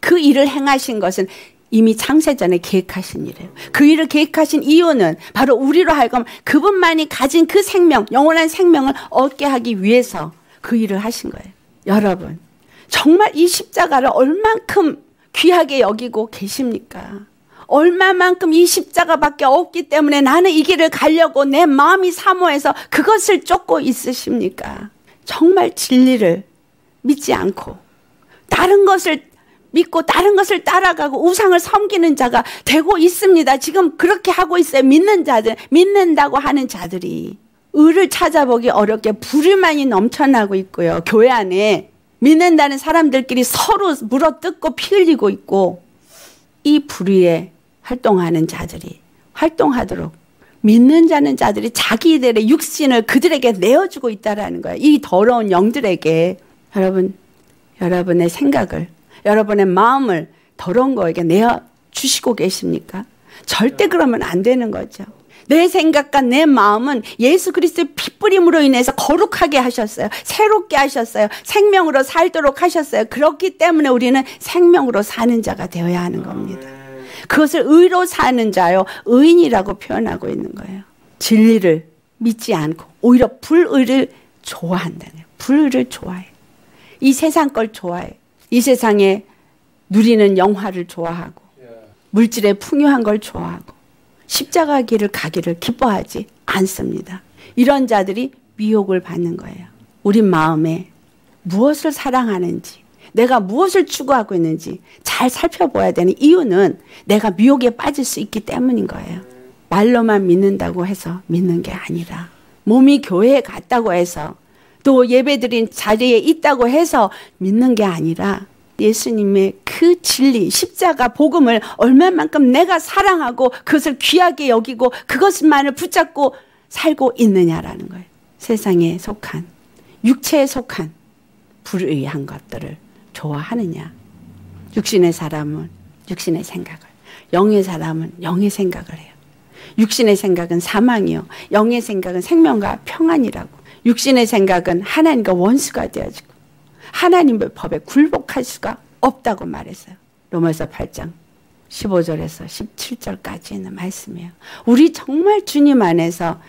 그 일을 행하신 것은 이미 창세전에 계획하신 일이에요. 그 일을 계획하신 이유는 바로 우리로 하여금 그분만이 가진 그 생명, 영원한 생명을 얻게 하기 위해서 그 일을 하신 거예요. 여러분, 정말 이 십자가를 얼만큼 귀하게 여기고 계십니까? 얼마만큼 이 십자가밖에 없기 때문에 나는 이 길을 가려고 내 마음이 사모해서 그것을 쫓고 있으십니까? 정말 진리를 믿지 않고 다른 것을 믿고 다른 것을 따라가고 우상을 섬기는 자가 되고 있습니다. 지금 그렇게 하고 있어요. 믿는 자들, 믿는다고 하는 자들이 의를 찾아보기 어렵게 불의만이 넘쳐나고 있고요. 교회 안에 믿는다는 사람들끼리 서로 물어뜯고 피 흘리고 있고 이 불의에 활동하는 자들이 활동하도록 믿는 자는 자들이 자기들의 육신을 그들에게 내어주고 있다라는 거예요. 이 더러운 영들에게 여러분 여러분의 생각을 여러분의 마음을 더러운 거에게 내어 주시고 계십니까? 절대 그러면 안 되는 거죠. 내 생각과 내 마음은 예수 그리스도의 피뿌림으로 인해서 거룩하게 하셨어요. 새롭게 하셨어요. 생명으로 살도록 하셨어요. 그렇기 때문에 우리는 생명으로 사는 자가 되어야 하는 겁니다. 그것을 의로 사는 자요. 의인이라고 표현하고 있는 거예요. 진리를 믿지 않고 오히려 불의를 좋아한다네요. 불의를 좋아해. 이 세상 걸 좋아해. 이 세상에 누리는 영화를 좋아하고 물질의 풍요한 걸 좋아하고 십자가 길을 가기를 기뻐하지 않습니다. 이런 자들이 미혹을 받는 거예요. 우리 마음에 무엇을 사랑하는지 내가 무엇을 추구하고 있는지 잘 살펴봐야 되는 이유는 내가 미혹에 빠질 수 있기 때문인 거예요. 말로만 믿는다고 해서 믿는 게 아니라 몸이 교회에 갔다고 해서 또 예배드린 자리에 있다고 해서 믿는 게 아니라 예수님의 그 진리, 십자가, 복음을 얼마만큼 내가 사랑하고 그것을 귀하게 여기고 그것만을 붙잡고 살고 있느냐라는 거예요. 세상에 속한, 육체에 속한 불의한 것들을 좋아하느냐. 육신의 사람은 육신의 생각을, 영의 사람은 영의 생각을 해요. 육신의 생각은 사망이요. 영의 생각은 생명과 평안이라고. 육신의 생각은 하나님과 원수가 되어지고 하나님의 법에 굴복할 수가 없다고 말했어요. 로마서 8장 15절에서 17절까지 있는 말씀이에요. 우리 정말 주님 안에서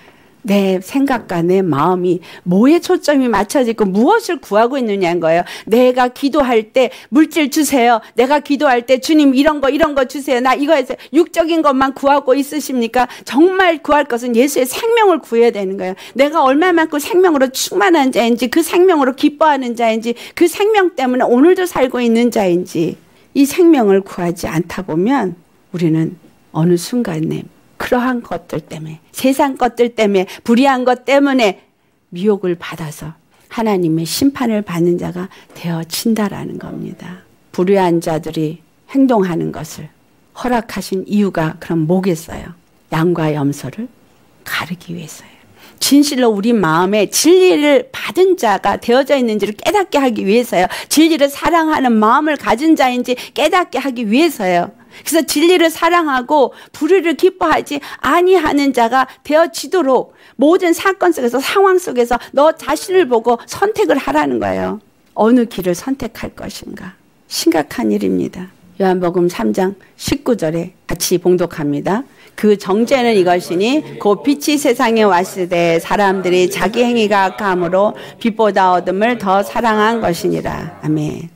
내 생각과 내 마음이 뭐에 초점이 맞춰지고 무엇을 구하고 있느냐는 거예요. 내가 기도할 때 물질 주세요. 내가 기도할 때 주님 이런 거 이런 거 주세요. 나 이거 해서 육적인 것만 구하고 있으십니까? 정말 구할 것은 예수의 생명을 구해야 되는 거예요. 내가 얼마만큼 생명으로 충만한 자인지 그 생명으로 기뻐하는 자인지 그 생명 때문에 오늘도 살고 있는 자인지 이 생명을 구하지 않다 보면 우리는 어느 순간에 그러한 것들 때문에 세상 것들 때문에 불의한 것 때문에 미혹을 받아서 하나님의 심판을 받는 자가 되어진다라는 겁니다. 불의한 자들이 행동하는 것을 허락하신 이유가 그럼 뭐겠어요? 양과 염소를 가르기 위해서예요. 진실로 우리 마음에 진리를 받은 자가 되어져 있는지를 깨닫게 하기 위해서요. 진리를 사랑하는 마음을 가진 자인지 깨닫게 하기 위해서요. 그래서 진리를 사랑하고 불의를 기뻐하지 아니하는 자가 되어지도록 모든 사건 속에서 상황 속에서 너 자신을 보고 선택을 하라는 거예요. 어느 길을 선택할 것인가? 심각한 일입니다. 요한복음 3장 19절에 같이 봉독합니다. 그 정죄는 이것이니 곧 빛이 세상에 왔을 때 사람들이 자기 행위가 악함으로 빛보다 어둠을 더 사랑한 것이니라. 아멘.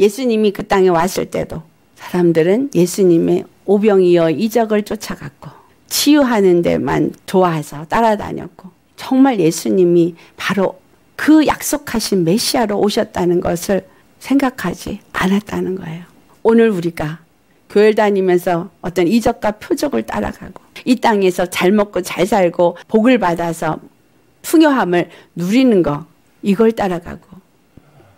예수님이 그 땅에 왔을 때도 사람들은 예수님의 오병이어 이적을 쫓아갔고 치유하는 데만 좋아해서 따라다녔고 정말 예수님이 바로 그 약속하신 메시아로 오셨다는 것을 생각하지 않았다는 거예요. 오늘 우리가 교회 다니면서 어떤 이적과 표적을 따라가고 이 땅에서 잘 먹고 잘 살고 복을 받아서 풍요함을 누리는 거 이걸 따라가고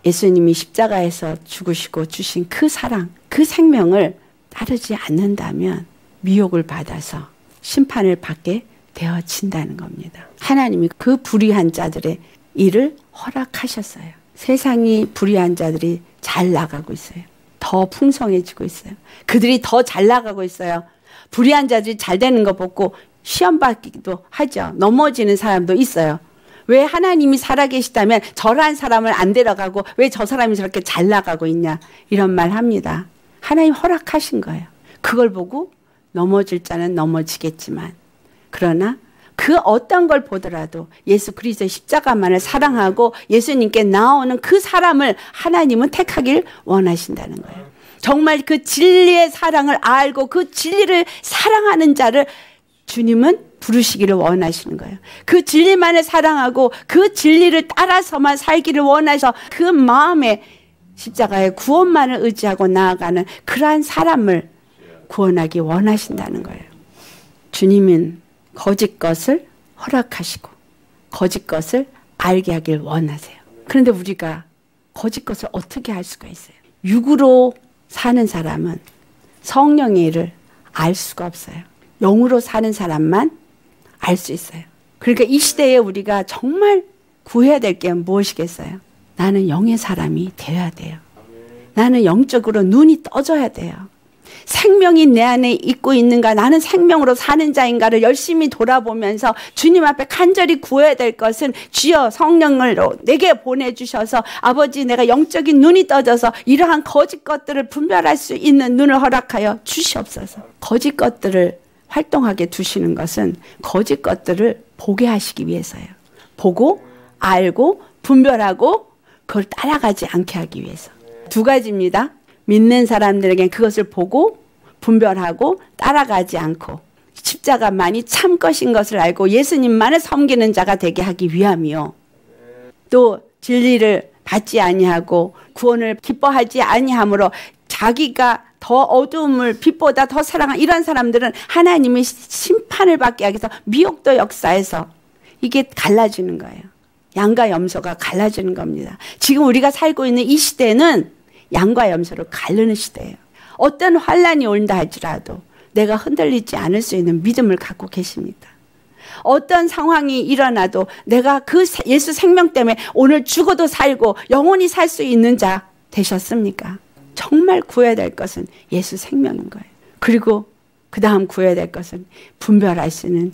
예수님이 십자가에서 죽으시고 주신 그 사랑, 그 생명을 따르지 않는다면 미혹을 받아서 심판을 받게 되어진다는 겁니다. 하나님이 그 불의한 자들의 일을 허락하셨어요. 세상이 불의한 자들이 잘 나가고 있어요. 더 풍성해지고 있어요. 그들이 더 잘 나가고 있어요. 불의한 자들이 잘 되는 거 보고 시험 받기도 하죠. 넘어지는 사람도 있어요. 왜 하나님이 살아계시다면 저러한 사람을 안 데려가고 왜 저 사람이 저렇게 잘 나가고 있냐 이런 말 합니다. 하나님 허락하신 거예요. 그걸 보고 넘어질 자는 넘어지겠지만 그러나 그 어떤 걸 보더라도 예수 그리스도의 십자가만을 사랑하고 예수님께 나오는 그 사람을 하나님은 택하길 원하신다는 거예요. 정말 그 진리의 사랑을 알고 그 진리를 사랑하는 자를 주님은 부르시기를 원하시는 거예요. 그 진리만을 사랑하고 그 진리를 따라서만 살기를 원해서 그 마음에 십자가의 구원만을 의지하고 나아가는 그러한 사람을 구원하기 원하신다는 거예요. 주님은 거짓 것을 허락하시고 거짓 것을 알게 하길 원하세요. 그런데 우리가 거짓 것을 어떻게 할 수가 있어요? 육으로 사는 사람은 성령의 일을 알 수가 없어요. 영으로 사는 사람만 알 수 있어요. 그러니까 이 시대에 우리가 정말 구해야 될 게 무엇이겠어요? 나는 영의 사람이 되어야 돼요. 나는 영적으로 눈이 떠져야 돼요. 생명이 내 안에 있고 있는가 나는 생명으로 사는 자인가를 열심히 돌아보면서 주님 앞에 간절히 구해야 될 것은 주여 성령을 내게 보내주셔서 아버지 내가 영적인 눈이 떠져서 이러한 거짓 것들을 분별할 수 있는 눈을 허락하여 주시옵소서 거짓 것들을 활동하게 두시는 것은 거짓 것들을 보게 하시기 위해서예요 보고 알고 분별하고 그걸 따라가지 않게 하기 위해서 두 가지입니다 믿는 사람들에게 그것을 보고 분별하고 따라가지 않고 십자가만이 참 것인 것을 알고 예수님만을 섬기는 자가 되게 하기 위함이요. 또 진리를 받지 아니하고 구원을 기뻐하지 아니하므로 자기가 더 어두움을 빛보다 더 사랑한 이런 사람들은 하나님이 심판을 받게 하기 위해서 미혹도 역사에서 이게 갈라지는 거예요. 양과 염소가 갈라지는 겁니다. 지금 우리가 살고 있는 이 시대는 양과 염소를 가르는 시대예요. 어떤 환란이 온다 할지라도 내가 흔들리지 않을 수 있는 믿음을 갖고 계십니다. 어떤 상황이 일어나도 내가 그 예수 생명 때문에 오늘 죽어도 살고 영원히 살 수 있는 자 되셨습니까? 정말 구해야 될 것은 예수 생명인 거예요. 그리고 그 다음 구해야 될 것은 분별할 수 있는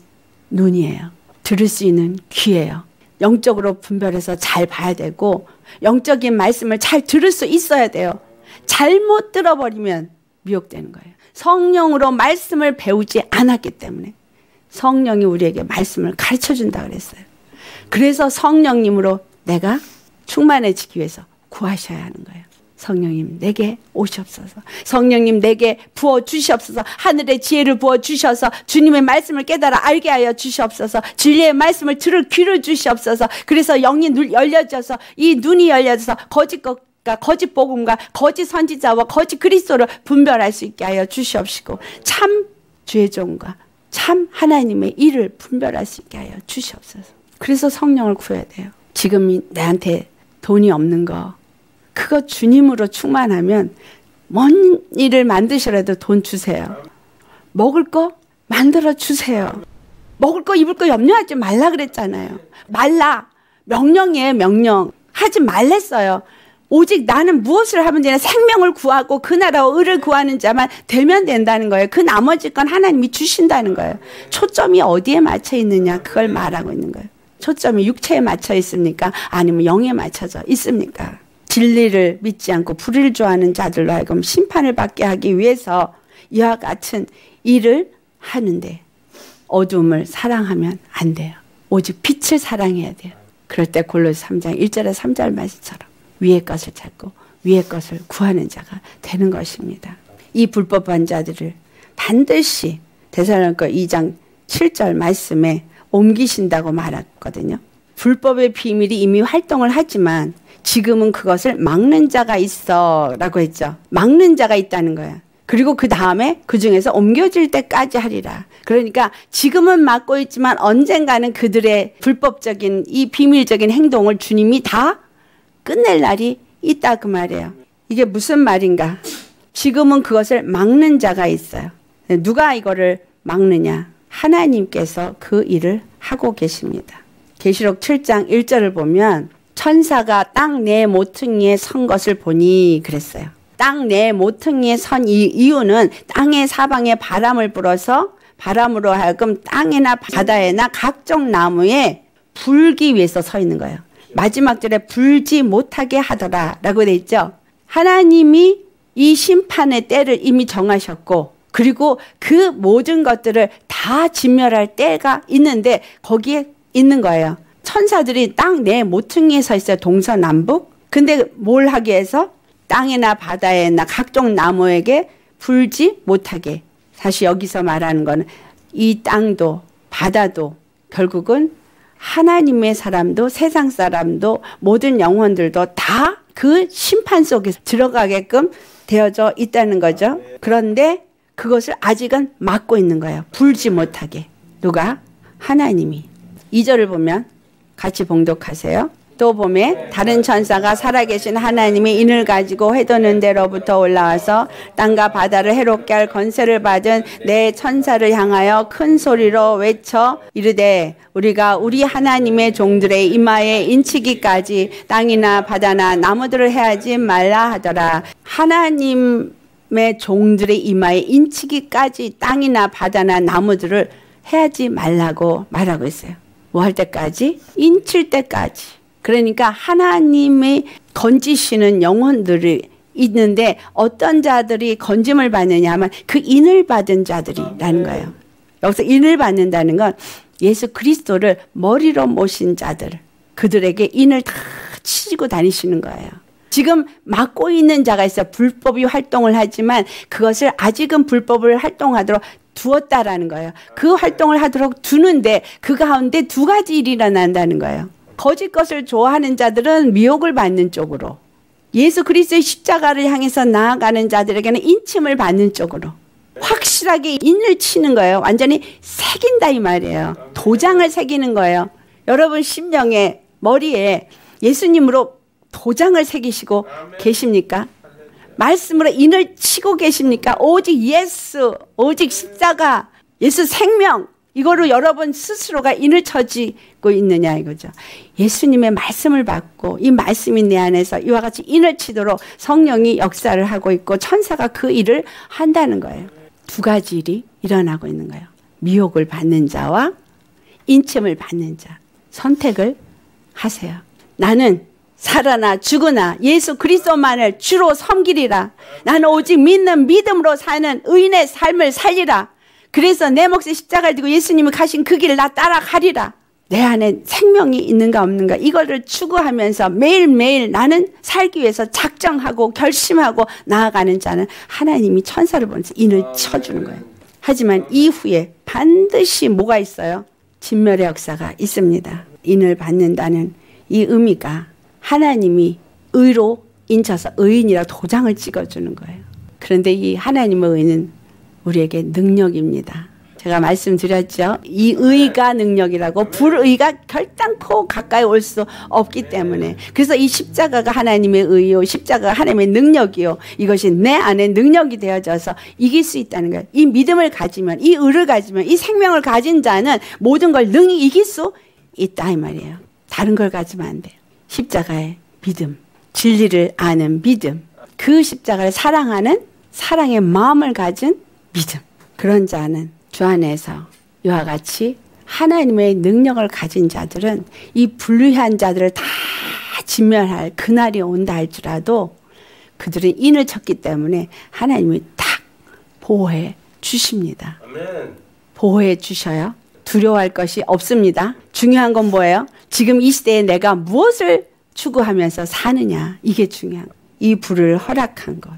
눈이에요. 들을 수 있는 귀예요. 영적으로 분별해서 잘 봐야 되고 영적인 말씀을 잘 들을 수 있어야 돼요. 잘못 들어버리면 미혹되는 거예요. 성령으로 말씀을 배우지 않았기 때문에 성령이 우리에게 말씀을 가르쳐 준다 그랬어요. 그래서 성령님으로 내가 충만해지기 위해서 구하셔야 하는 거예요. 성령님 내게 오시옵소서. 성령님 내게 부어 주시옵소서. 하늘의 지혜를 부어 주셔서 주님의 말씀을 깨달아 알게 하여 주시옵소서. 진리의 말씀을 들을 귀를 주시옵소서. 그래서 영이 열려져서 이 눈이 열려져서 거짓 것과 거짓 복음과 거짓 선지자와 거짓 그리스도를 분별할 수 있게 하여 주시옵시고 참 주의 종과 참 하나님의 일을 분별할 수 있게 하여 주시옵소서. 그래서 성령을 구해야 돼요. 지금 내한테 돈이 없는 거 그거 주님으로 충만하면 뭔 일을 만드시라도 돈 주세요. 먹을 거 만들어 주세요. 먹을 거 입을 거 염려하지 말라 그랬잖아요. 말라. 명령이에요, 명령. 하지 말랬어요. 오직 나는 무엇을 하면 되냐 생명을 구하고 그 나라와 의를 구하는 자만 되면 된다는 거예요. 그 나머지 건 하나님이 주신다는 거예요. 초점이 어디에 맞춰 있느냐 그걸 말하고 있는 거예요. 초점이 육체에 맞춰 있습니까? 아니면 영에 맞춰져 있습니까? 진리를 믿지 않고 좋아하는 자들로 하여금 심판을 받게 하기 위해서 이와 같은 일을 하는데 어둠을 사랑하면 안 돼요. 오직 빛을 사랑해야 돼요. 그럴 때 골로새 3장 1절에 3절 말씀처럼 위의 것을 찾고 위의 것을 구하는 자가 되는 것입니다. 이 불법한 자들을 반드시 대사로니까 2장 7절 말씀에 옮기신다고 말했거든요. 불법의 비밀이 이미 활동을 하지만 지금은 그것을 막는 자가 있어 라고 했죠. 막는 자가 있다는 거야. 그리고 그 다음에 그 중에서 옮겨질 때까지 하리라. 그러니까 지금은 막고 있지만 언젠가는 그들의 불법적인 이 비밀적인 행동을 주님이 다 끝낼 날이 있다 그 말이에요. 이게 무슨 말인가? 지금은 그것을 막는 자가 있어요. 누가 이거를 막느냐? 하나님께서 그 일을 하고 계십니다. 계시록 7장 1절을 보면 천사가 땅 내 모퉁이에 선 것을 보니 그랬어요. 땅 내 모퉁이에 선 이유는 땅의 사방에 바람을 불어서 바람으로 하여금 땅이나 바다에나 각종 나무에 불기 위해서 서 있는 거예요. 마지막 절에 불지 못하게 하더라라고 돼 있죠. 하나님이 이 심판의 때를 이미 정하셨고 그리고 그 모든 것들을 다 진멸할 때가 있는데 거기에 있는 거예요. 천사들이 땅 내 모퉁이에 서 있어요. 동서남북. 근데 뭘 하기 위해서 땅이나 바다에나 각종 나무에게 불지 못하게. 사실 여기서 말하는 거는 이 땅도 바다도 결국은 하나님의 사람도 세상 사람도 모든 영혼들도 다 그 심판 속에 들어가게끔 되어져 있다는 거죠. 그런데 그것을 아직은 막고 있는 거예요. 불지 못하게. 누가? 하나님이. 2절을 보면 같이 봉독하세요. 또 봄에 다른 천사가 살아계신 하나님의 인을 가지고 해도는 데로부터 올라와서 땅과 바다를 해롭게 할 건세를 받은 내 천사를 향하여 큰 소리로 외쳐 이르되 우리가 우리 하나님의 종들의 이마에 인치기까지 땅이나 바다나 나무들을 해하지 말라 하더라. 하나님의 종들의 이마에 인치기까지 땅이나 바다나 나무들을 해하지 말라고 말하고 있어요. 뭐 할 때까지? 인칠 때까지. 그러니까 하나님의 건지시는 영혼들이 있는데 어떤 자들이 건짐을 받느냐 하면 그 인을 받은 자들이라는 거예요. 여기서 인을 받는다는 건 예수 그리스도를 머리로 모신 자들 그들에게 인을 다 치고 다니시는 거예요. 지금 막고 있는 자가 있어 불법이 활동을 하지만 그것을 아직은 불법을 활동하도록 두었다라는 거예요. 그 활동을 하도록 두는데 그 가운데 두 가지 일이 일어난다는 거예요. 거짓 것을 좋아하는 자들은 미혹을 받는 쪽으로 예수 그리스도의 십자가를 향해서 나아가는 자들에게는 인침을 받는 쪽으로 확실하게 인을 치는 거예요. 완전히 새긴다 이 말이에요. 도장을 새기는 거예요. 여러분 심령에 머리에 예수님으로 도장을 새기시고 계십니까? 말씀으로 인을 치고 계십니까? 오직 예수, 오직 십자가, 예수 생명, 이거로 여러분 스스로가 인을 쳐지고 있느냐 이거죠. 예수님의 말씀을 받고 이 말씀이 내 안에서 이와 같이 인을 치도록 성령이 역사를 하고 있고 천사가 그 일을 한다는 거예요. 두 가지 일이 일어나고 있는 거예요. 미혹을 받는 자와 인침을 받는 자. 선택을 하세요. 나는 살아나 죽으나 예수 그리스도만을 주로 섬기리라. 나는 오직 믿는 믿음으로 사는 의인의 삶을 살리라. 그래서 내 몫에 십자가를 지고 예수님이 가신 그 길을 나 따라가리라. 내 안에 생명이 있는가 없는가 이거를 추구하면서 매일매일 나는 살기 위해서 작정하고 결심하고 나아가는 자는 하나님이 천사를 보내서 인을 쳐주는 거예요. 하지만 이후에 반드시 뭐가 있어요? 진멸의 역사가 있습니다. 인을 받는다는 이 의미가 하나님이 의로 인쳐서 의인이라 도장을 찍어주는 거예요. 그런데 이 하나님의 의는 우리에게 능력입니다. 제가 말씀드렸죠. 이 의가 능력이라고 불의가 결단코 가까이 올 수 없기 때문에 그래서 이 십자가가 하나님의 의요 십자가가 하나님의 능력이요 이것이 내 안에 능력이 되어져서 이길 수 있다는 거예요. 이 믿음을 가지면 이 의를 가지면 이 생명을 가진 자는 모든 걸 능히 이길 수 있다 이 말이에요. 다른 걸 가지면 안 돼요. 십자가의 믿음, 진리를 아는 믿음, 그 십자가를 사랑하는 사랑의 마음을 가진 믿음. 그런 자는 주 안에서 이와 같이 하나님의 능력을 가진 자들은 이 불의한 자들을 다 진멸할 그날이 온다 할지라도 그들은 인을 쳤기 때문에 하나님이 딱 보호해 주십니다.
아멘.
보호해 주셔요. 두려워할 것이 없습니다. 중요한 건 뭐예요? 지금 이 시대에 내가 무엇을 추구하면서 사느냐. 이게 중요한. 이 불을 허락한 것.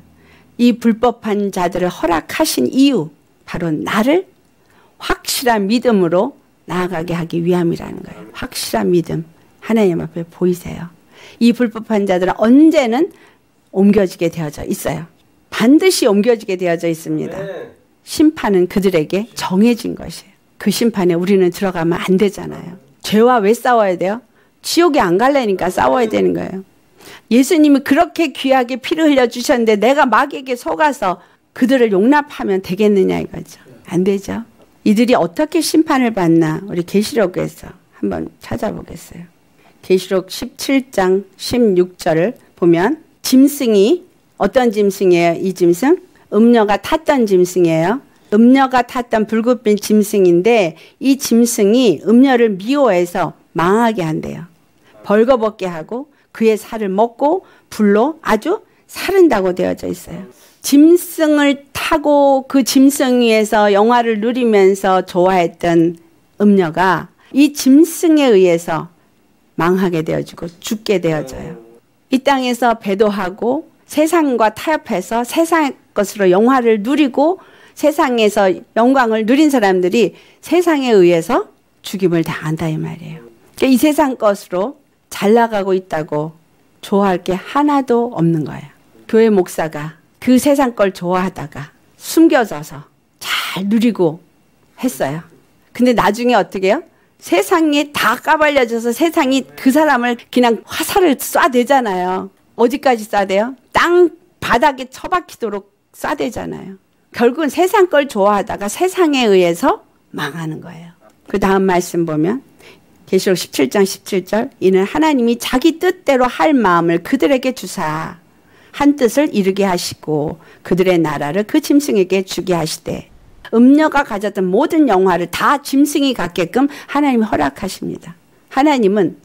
이 불법한 자들을 허락하신 이유. 바로 나를 확실한 믿음으로 나아가게 하기 위함이라는 거예요. 확실한 믿음. 하나님 앞에 보이세요. 이 불법한 자들은 언제는 옮겨지게 되어져 있어요. 반드시 옮겨지게 되어져 있습니다.
아멘.
심판은 그들에게 정해진 것이에요. 그 심판에 우리는 들어가면 안 되잖아요. 죄와 왜 싸워야 돼요? 지옥에 안 갈래니까 싸워야 되는 거예요. 예수님이 그렇게 귀하게 피를 흘려 주셨는데 내가 마귀에게 속아서 그들을 용납하면 되겠느냐 이거죠. 안 되죠. 이들이 어떻게 심판을 받나 우리 계시록에서 한번 찾아보겠어요. 계시록 17장 16절을 보면 짐승이 어떤 짐승이에요? 이 짐승? 음녀가 탔던 짐승이에요. 음녀가 탔던 붉은빛 짐승인데 이 짐승이 음녀를 미워해서 망하게 한대요. 벌거벗게 하고 그의 살을 먹고 불로 아주 사른다고 되어져 있어요. 짐승을 타고 그 짐승 위에서 영화를 누리면서 좋아했던 음녀가 이 짐승에 의해서 망하게 되어지고 죽게 되어져요. 이 땅에서 배도하고 세상과 타협해서 세상의 것으로 영화를 누리고 세상에서 영광을 누린 사람들이 세상에 의해서 죽임을 당한다 이 말이에요. 그러니까 이 세상 것으로 잘 나가고 있다고 좋아할 게 하나도 없는 거예요. 교회 목사가 그 세상 걸 좋아하다가 숨겨져서 잘 누리고 했어요. 근데 나중에 어떻게 해요? 세상이 다 까발려져서 세상이 그 사람을 그냥 화살을 쏴대잖아요. 어디까지 쏴대요? 땅 바닥에 처박히도록 쏴대잖아요. 결국은 세상 걸 좋아하다가 세상에 의해서 망하는 거예요. 그 다음 말씀 보면 계시록 17장 17절 이는 하나님이 자기 뜻대로 할 마음을 그들에게 주사 한 뜻을 이루게 하시고 그들의 나라를 그 짐승에게 주게 하시되 음녀가 가졌던 모든 영화를 다 짐승이 갖게끔 하나님이 허락하십니다. 하나님은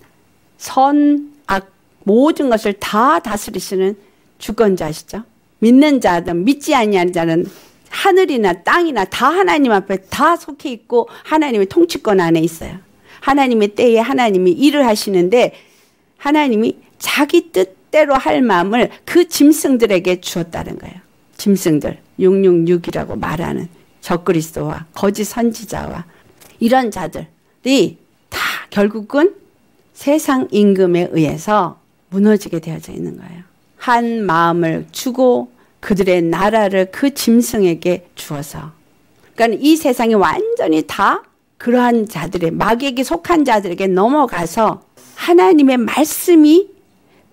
선, 악 모든 것을 다 다스리시는 주권자시죠. 믿는 자든 믿지 아니하는 자는 하늘이나 땅이나 다 하나님 앞에 다 속해 있고 하나님의 통치권 안에 있어요. 하나님의 때에 하나님이 일을 하시는데 하나님이 자기 뜻대로 할 마음을 그 짐승들에게 주었다는 거예요. 짐승들 666이라고 말하는 적그리스도와 거짓 선지자와 이런 자들이 다 결국은 세상 임금에 의해서 무너지게 되어져 있는 거예요. 한 마음을 주고 그들의 나라를 그 짐승에게 주어서 그러니까 이 세상이 완전히 다 그러한 자들의 마귀에게 속한 자들에게 넘어가서 하나님의 말씀이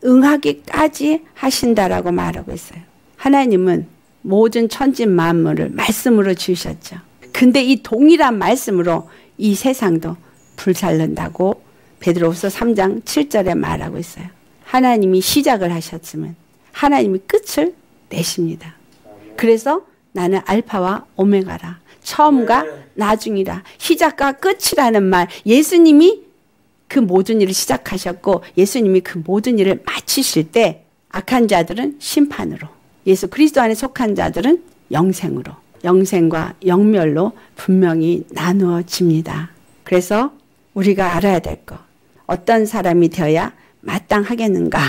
응하기까지 하신다라고 말하고 있어요. 하나님은 모든 천지 만물을 말씀으로 지으셨죠. 근데 이 동일한 말씀으로 이 세상도 불살른다고 베드로후서 3장 7절에 말하고 있어요. 하나님이 시작을 하셨으면 하나님이 끝을 내십니다. 그래서 나는 알파와 오메가라. 처음과 나중이라. 시작과 끝이라는 말. 예수님이 그 모든 일을 시작하셨고 예수님이 그 모든 일을 마치실 때 악한 자들은 심판으로 예수 그리스도 안에 속한 자들은 영생으로 영생과 영멸로 분명히 나누어집니다. 그래서 우리가 알아야 될 것. 어떤 사람이 되어야 마땅하겠는가?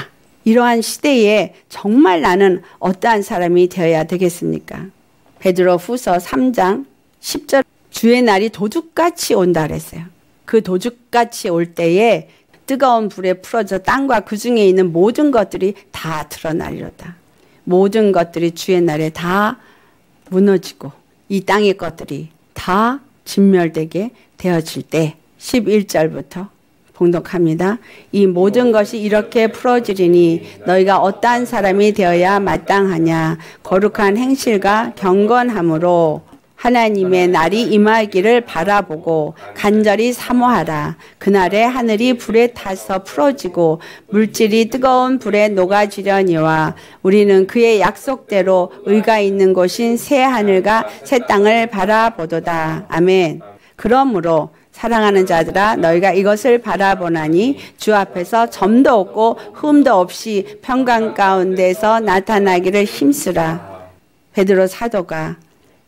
이러한 시대에 정말 나는 어떠한 사람이 되어야 되겠습니까? 베드로 후서 3장 10절 주의 날이 도둑같이 온다 그랬어요. 그 도둑같이 올 때에 뜨거운 불에 풀어져 땅과 그 중에 있는 모든 것들이 다 드러나리로다. 모든 것들이 주의 날에 다 무너지고 이 땅의 것들이 다 진멸되게 되어질 때 11절부터 봉독합니다. 이 모든 것이 이렇게 풀어지리니 너희가 어떠한 사람이 되어야 마땅하냐 거룩한 행실과 경건함으로 하나님의 날이 임하기를 바라보고 간절히 사모하라. 그날에 하늘이 불에 타서 풀어지고 물질이 뜨거운 불에 녹아지려니와 우리는 그의 약속대로 의가 있는 곳인 새 하늘과 새 땅을 바라보도다. 아멘. 그러므로 사랑하는 자들아 너희가 이것을 바라보나니 주 앞에서 점도 없고 흠도 없이 평강 가운데서 나타나기를 힘쓰라. 베드로 사도가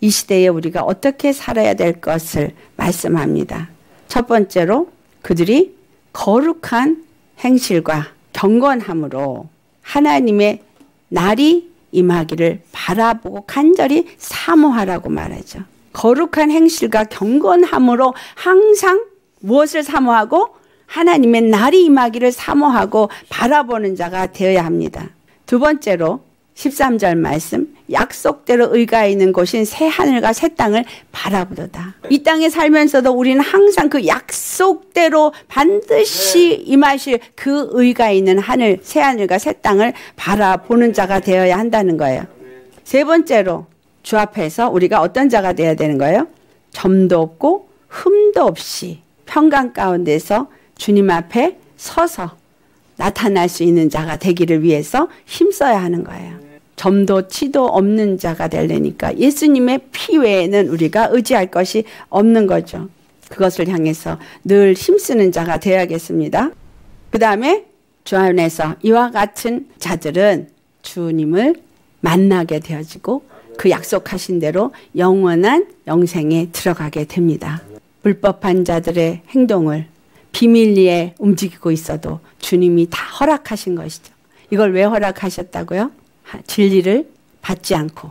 이 시대에 우리가 어떻게 살아야 될 것을 말씀합니다. 첫 번째로 그들이 거룩한 행실과 경건함으로 하나님의 날이 임하기를 바라보고 간절히 사모하라고 말하죠. 거룩한 행실과 경건함으로 항상 무엇을 사모하고 하나님의 날이 임하기를 사모하고 바라보는 자가 되어야 합니다. 두 번째로 13절 말씀 약속대로 의가 있는 곳인 새 하늘과 새 땅을 바라보도다. 이 땅에 살면서도 우리는 항상 그 약속대로 반드시 임하실 그 의가 있는 하늘 새 하늘과 새 땅을 바라보는 자가 되어야 한다는 거예요. 세 번째로 주 앞에서 우리가 어떤 자가 되어야 되는 거예요? 점도 없고 흠도 없이 평강 가운데서 주님 앞에 서서 나타날 수 있는 자가 되기를 위해서 힘써야 하는 거예요. 점도 치도 없는 자가 되려니까 예수님의 피 외에는 우리가 의지할 것이 없는 거죠. 그것을 향해서 늘 힘쓰는 자가 되어야겠습니다. 그 다음에 주 안에서 이와 같은 자들은 주님을 만나게 되어지고 그 약속하신 대로 영원한 영생에 들어가게 됩니다. 불법한 자들의 행동을 비밀리에 움직이고 있어도 주님이 다 허락하신 것이죠. 이걸 왜 허락하셨다고요? 진리를 받지 않고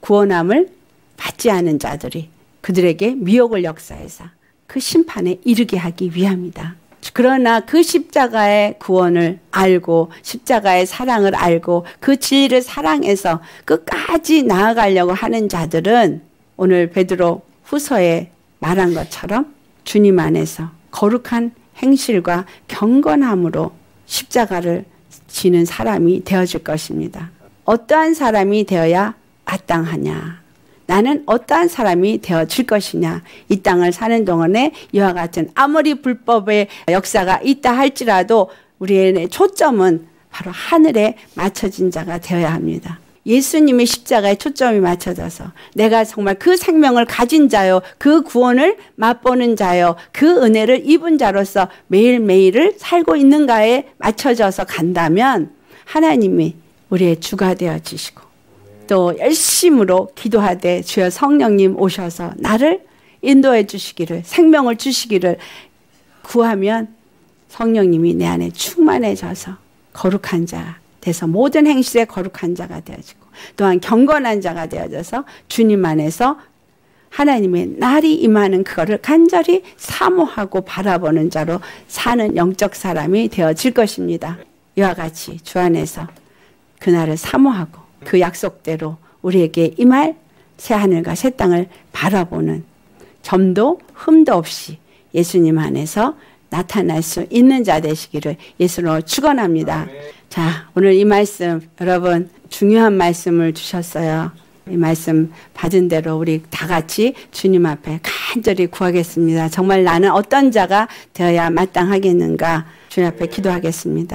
구원함을 받지 않은 자들이 그들에게 미혹을 역사해서 그 심판에 이르게 하기 위함이다. 그러나 그 십자가의 구원을 알고 십자가의 사랑을 알고 그 진리를 사랑해서 끝까지 나아가려고 하는 자들은 오늘 베드로 후서에 말한 것처럼 주님 안에서 거룩한 행실과 경건함으로 십자가를 지는 사람이 되어질 것입니다. 어떠한 사람이 되어야 마땅하냐? 나는 어떠한 사람이 되어질 것이냐? 이 땅을 사는 동안에 이와 같은 아무리 불법의 역사가 있다 할지라도 우리의 초점은 바로 하늘에 맞춰진 자가 되어야 합니다. 예수님의 십자가에 초점이 맞춰져서 내가 정말 그 생명을 가진 자요, 그 구원을 맛보는 자요, 그 은혜를 입은 자로서 매일매일을 살고 있는가에 맞춰져서 간다면 하나님이 우리의 주가 되어 주시고 또 열심으로 기도하되 주여 성령님 오셔서 나를 인도해 주시기를 생명을 주시기를 구하면 성령님이 내 안에 충만해져서 거룩한 자 돼서 모든 행실에 거룩한 자가 되어지고 또한 경건한 자가 되어져서 주님 안에서 하나님의 날이 임하는 그거를 간절히 사모하고 바라보는 자로 사는 영적 사람이 되어질 것입니다. 이와 같이 주 안에서 그날을 사모하고 그 약속대로 우리에게 임할 새 하늘과 새 땅을 바라보는 점도 흠도 없이 예수님 안에서 나타날 수 있는 자 되시기를 예수로 축원합니다. 자, 오늘 이 말씀 여러분 중요한 말씀을 주셨어요. 이 말씀 받은 대로 우리 다 같이 주님 앞에 간절히 구하겠습니다. 정말 나는 어떤 자가 되어야 마땅하겠는가 주님 앞에 기도하겠습니다.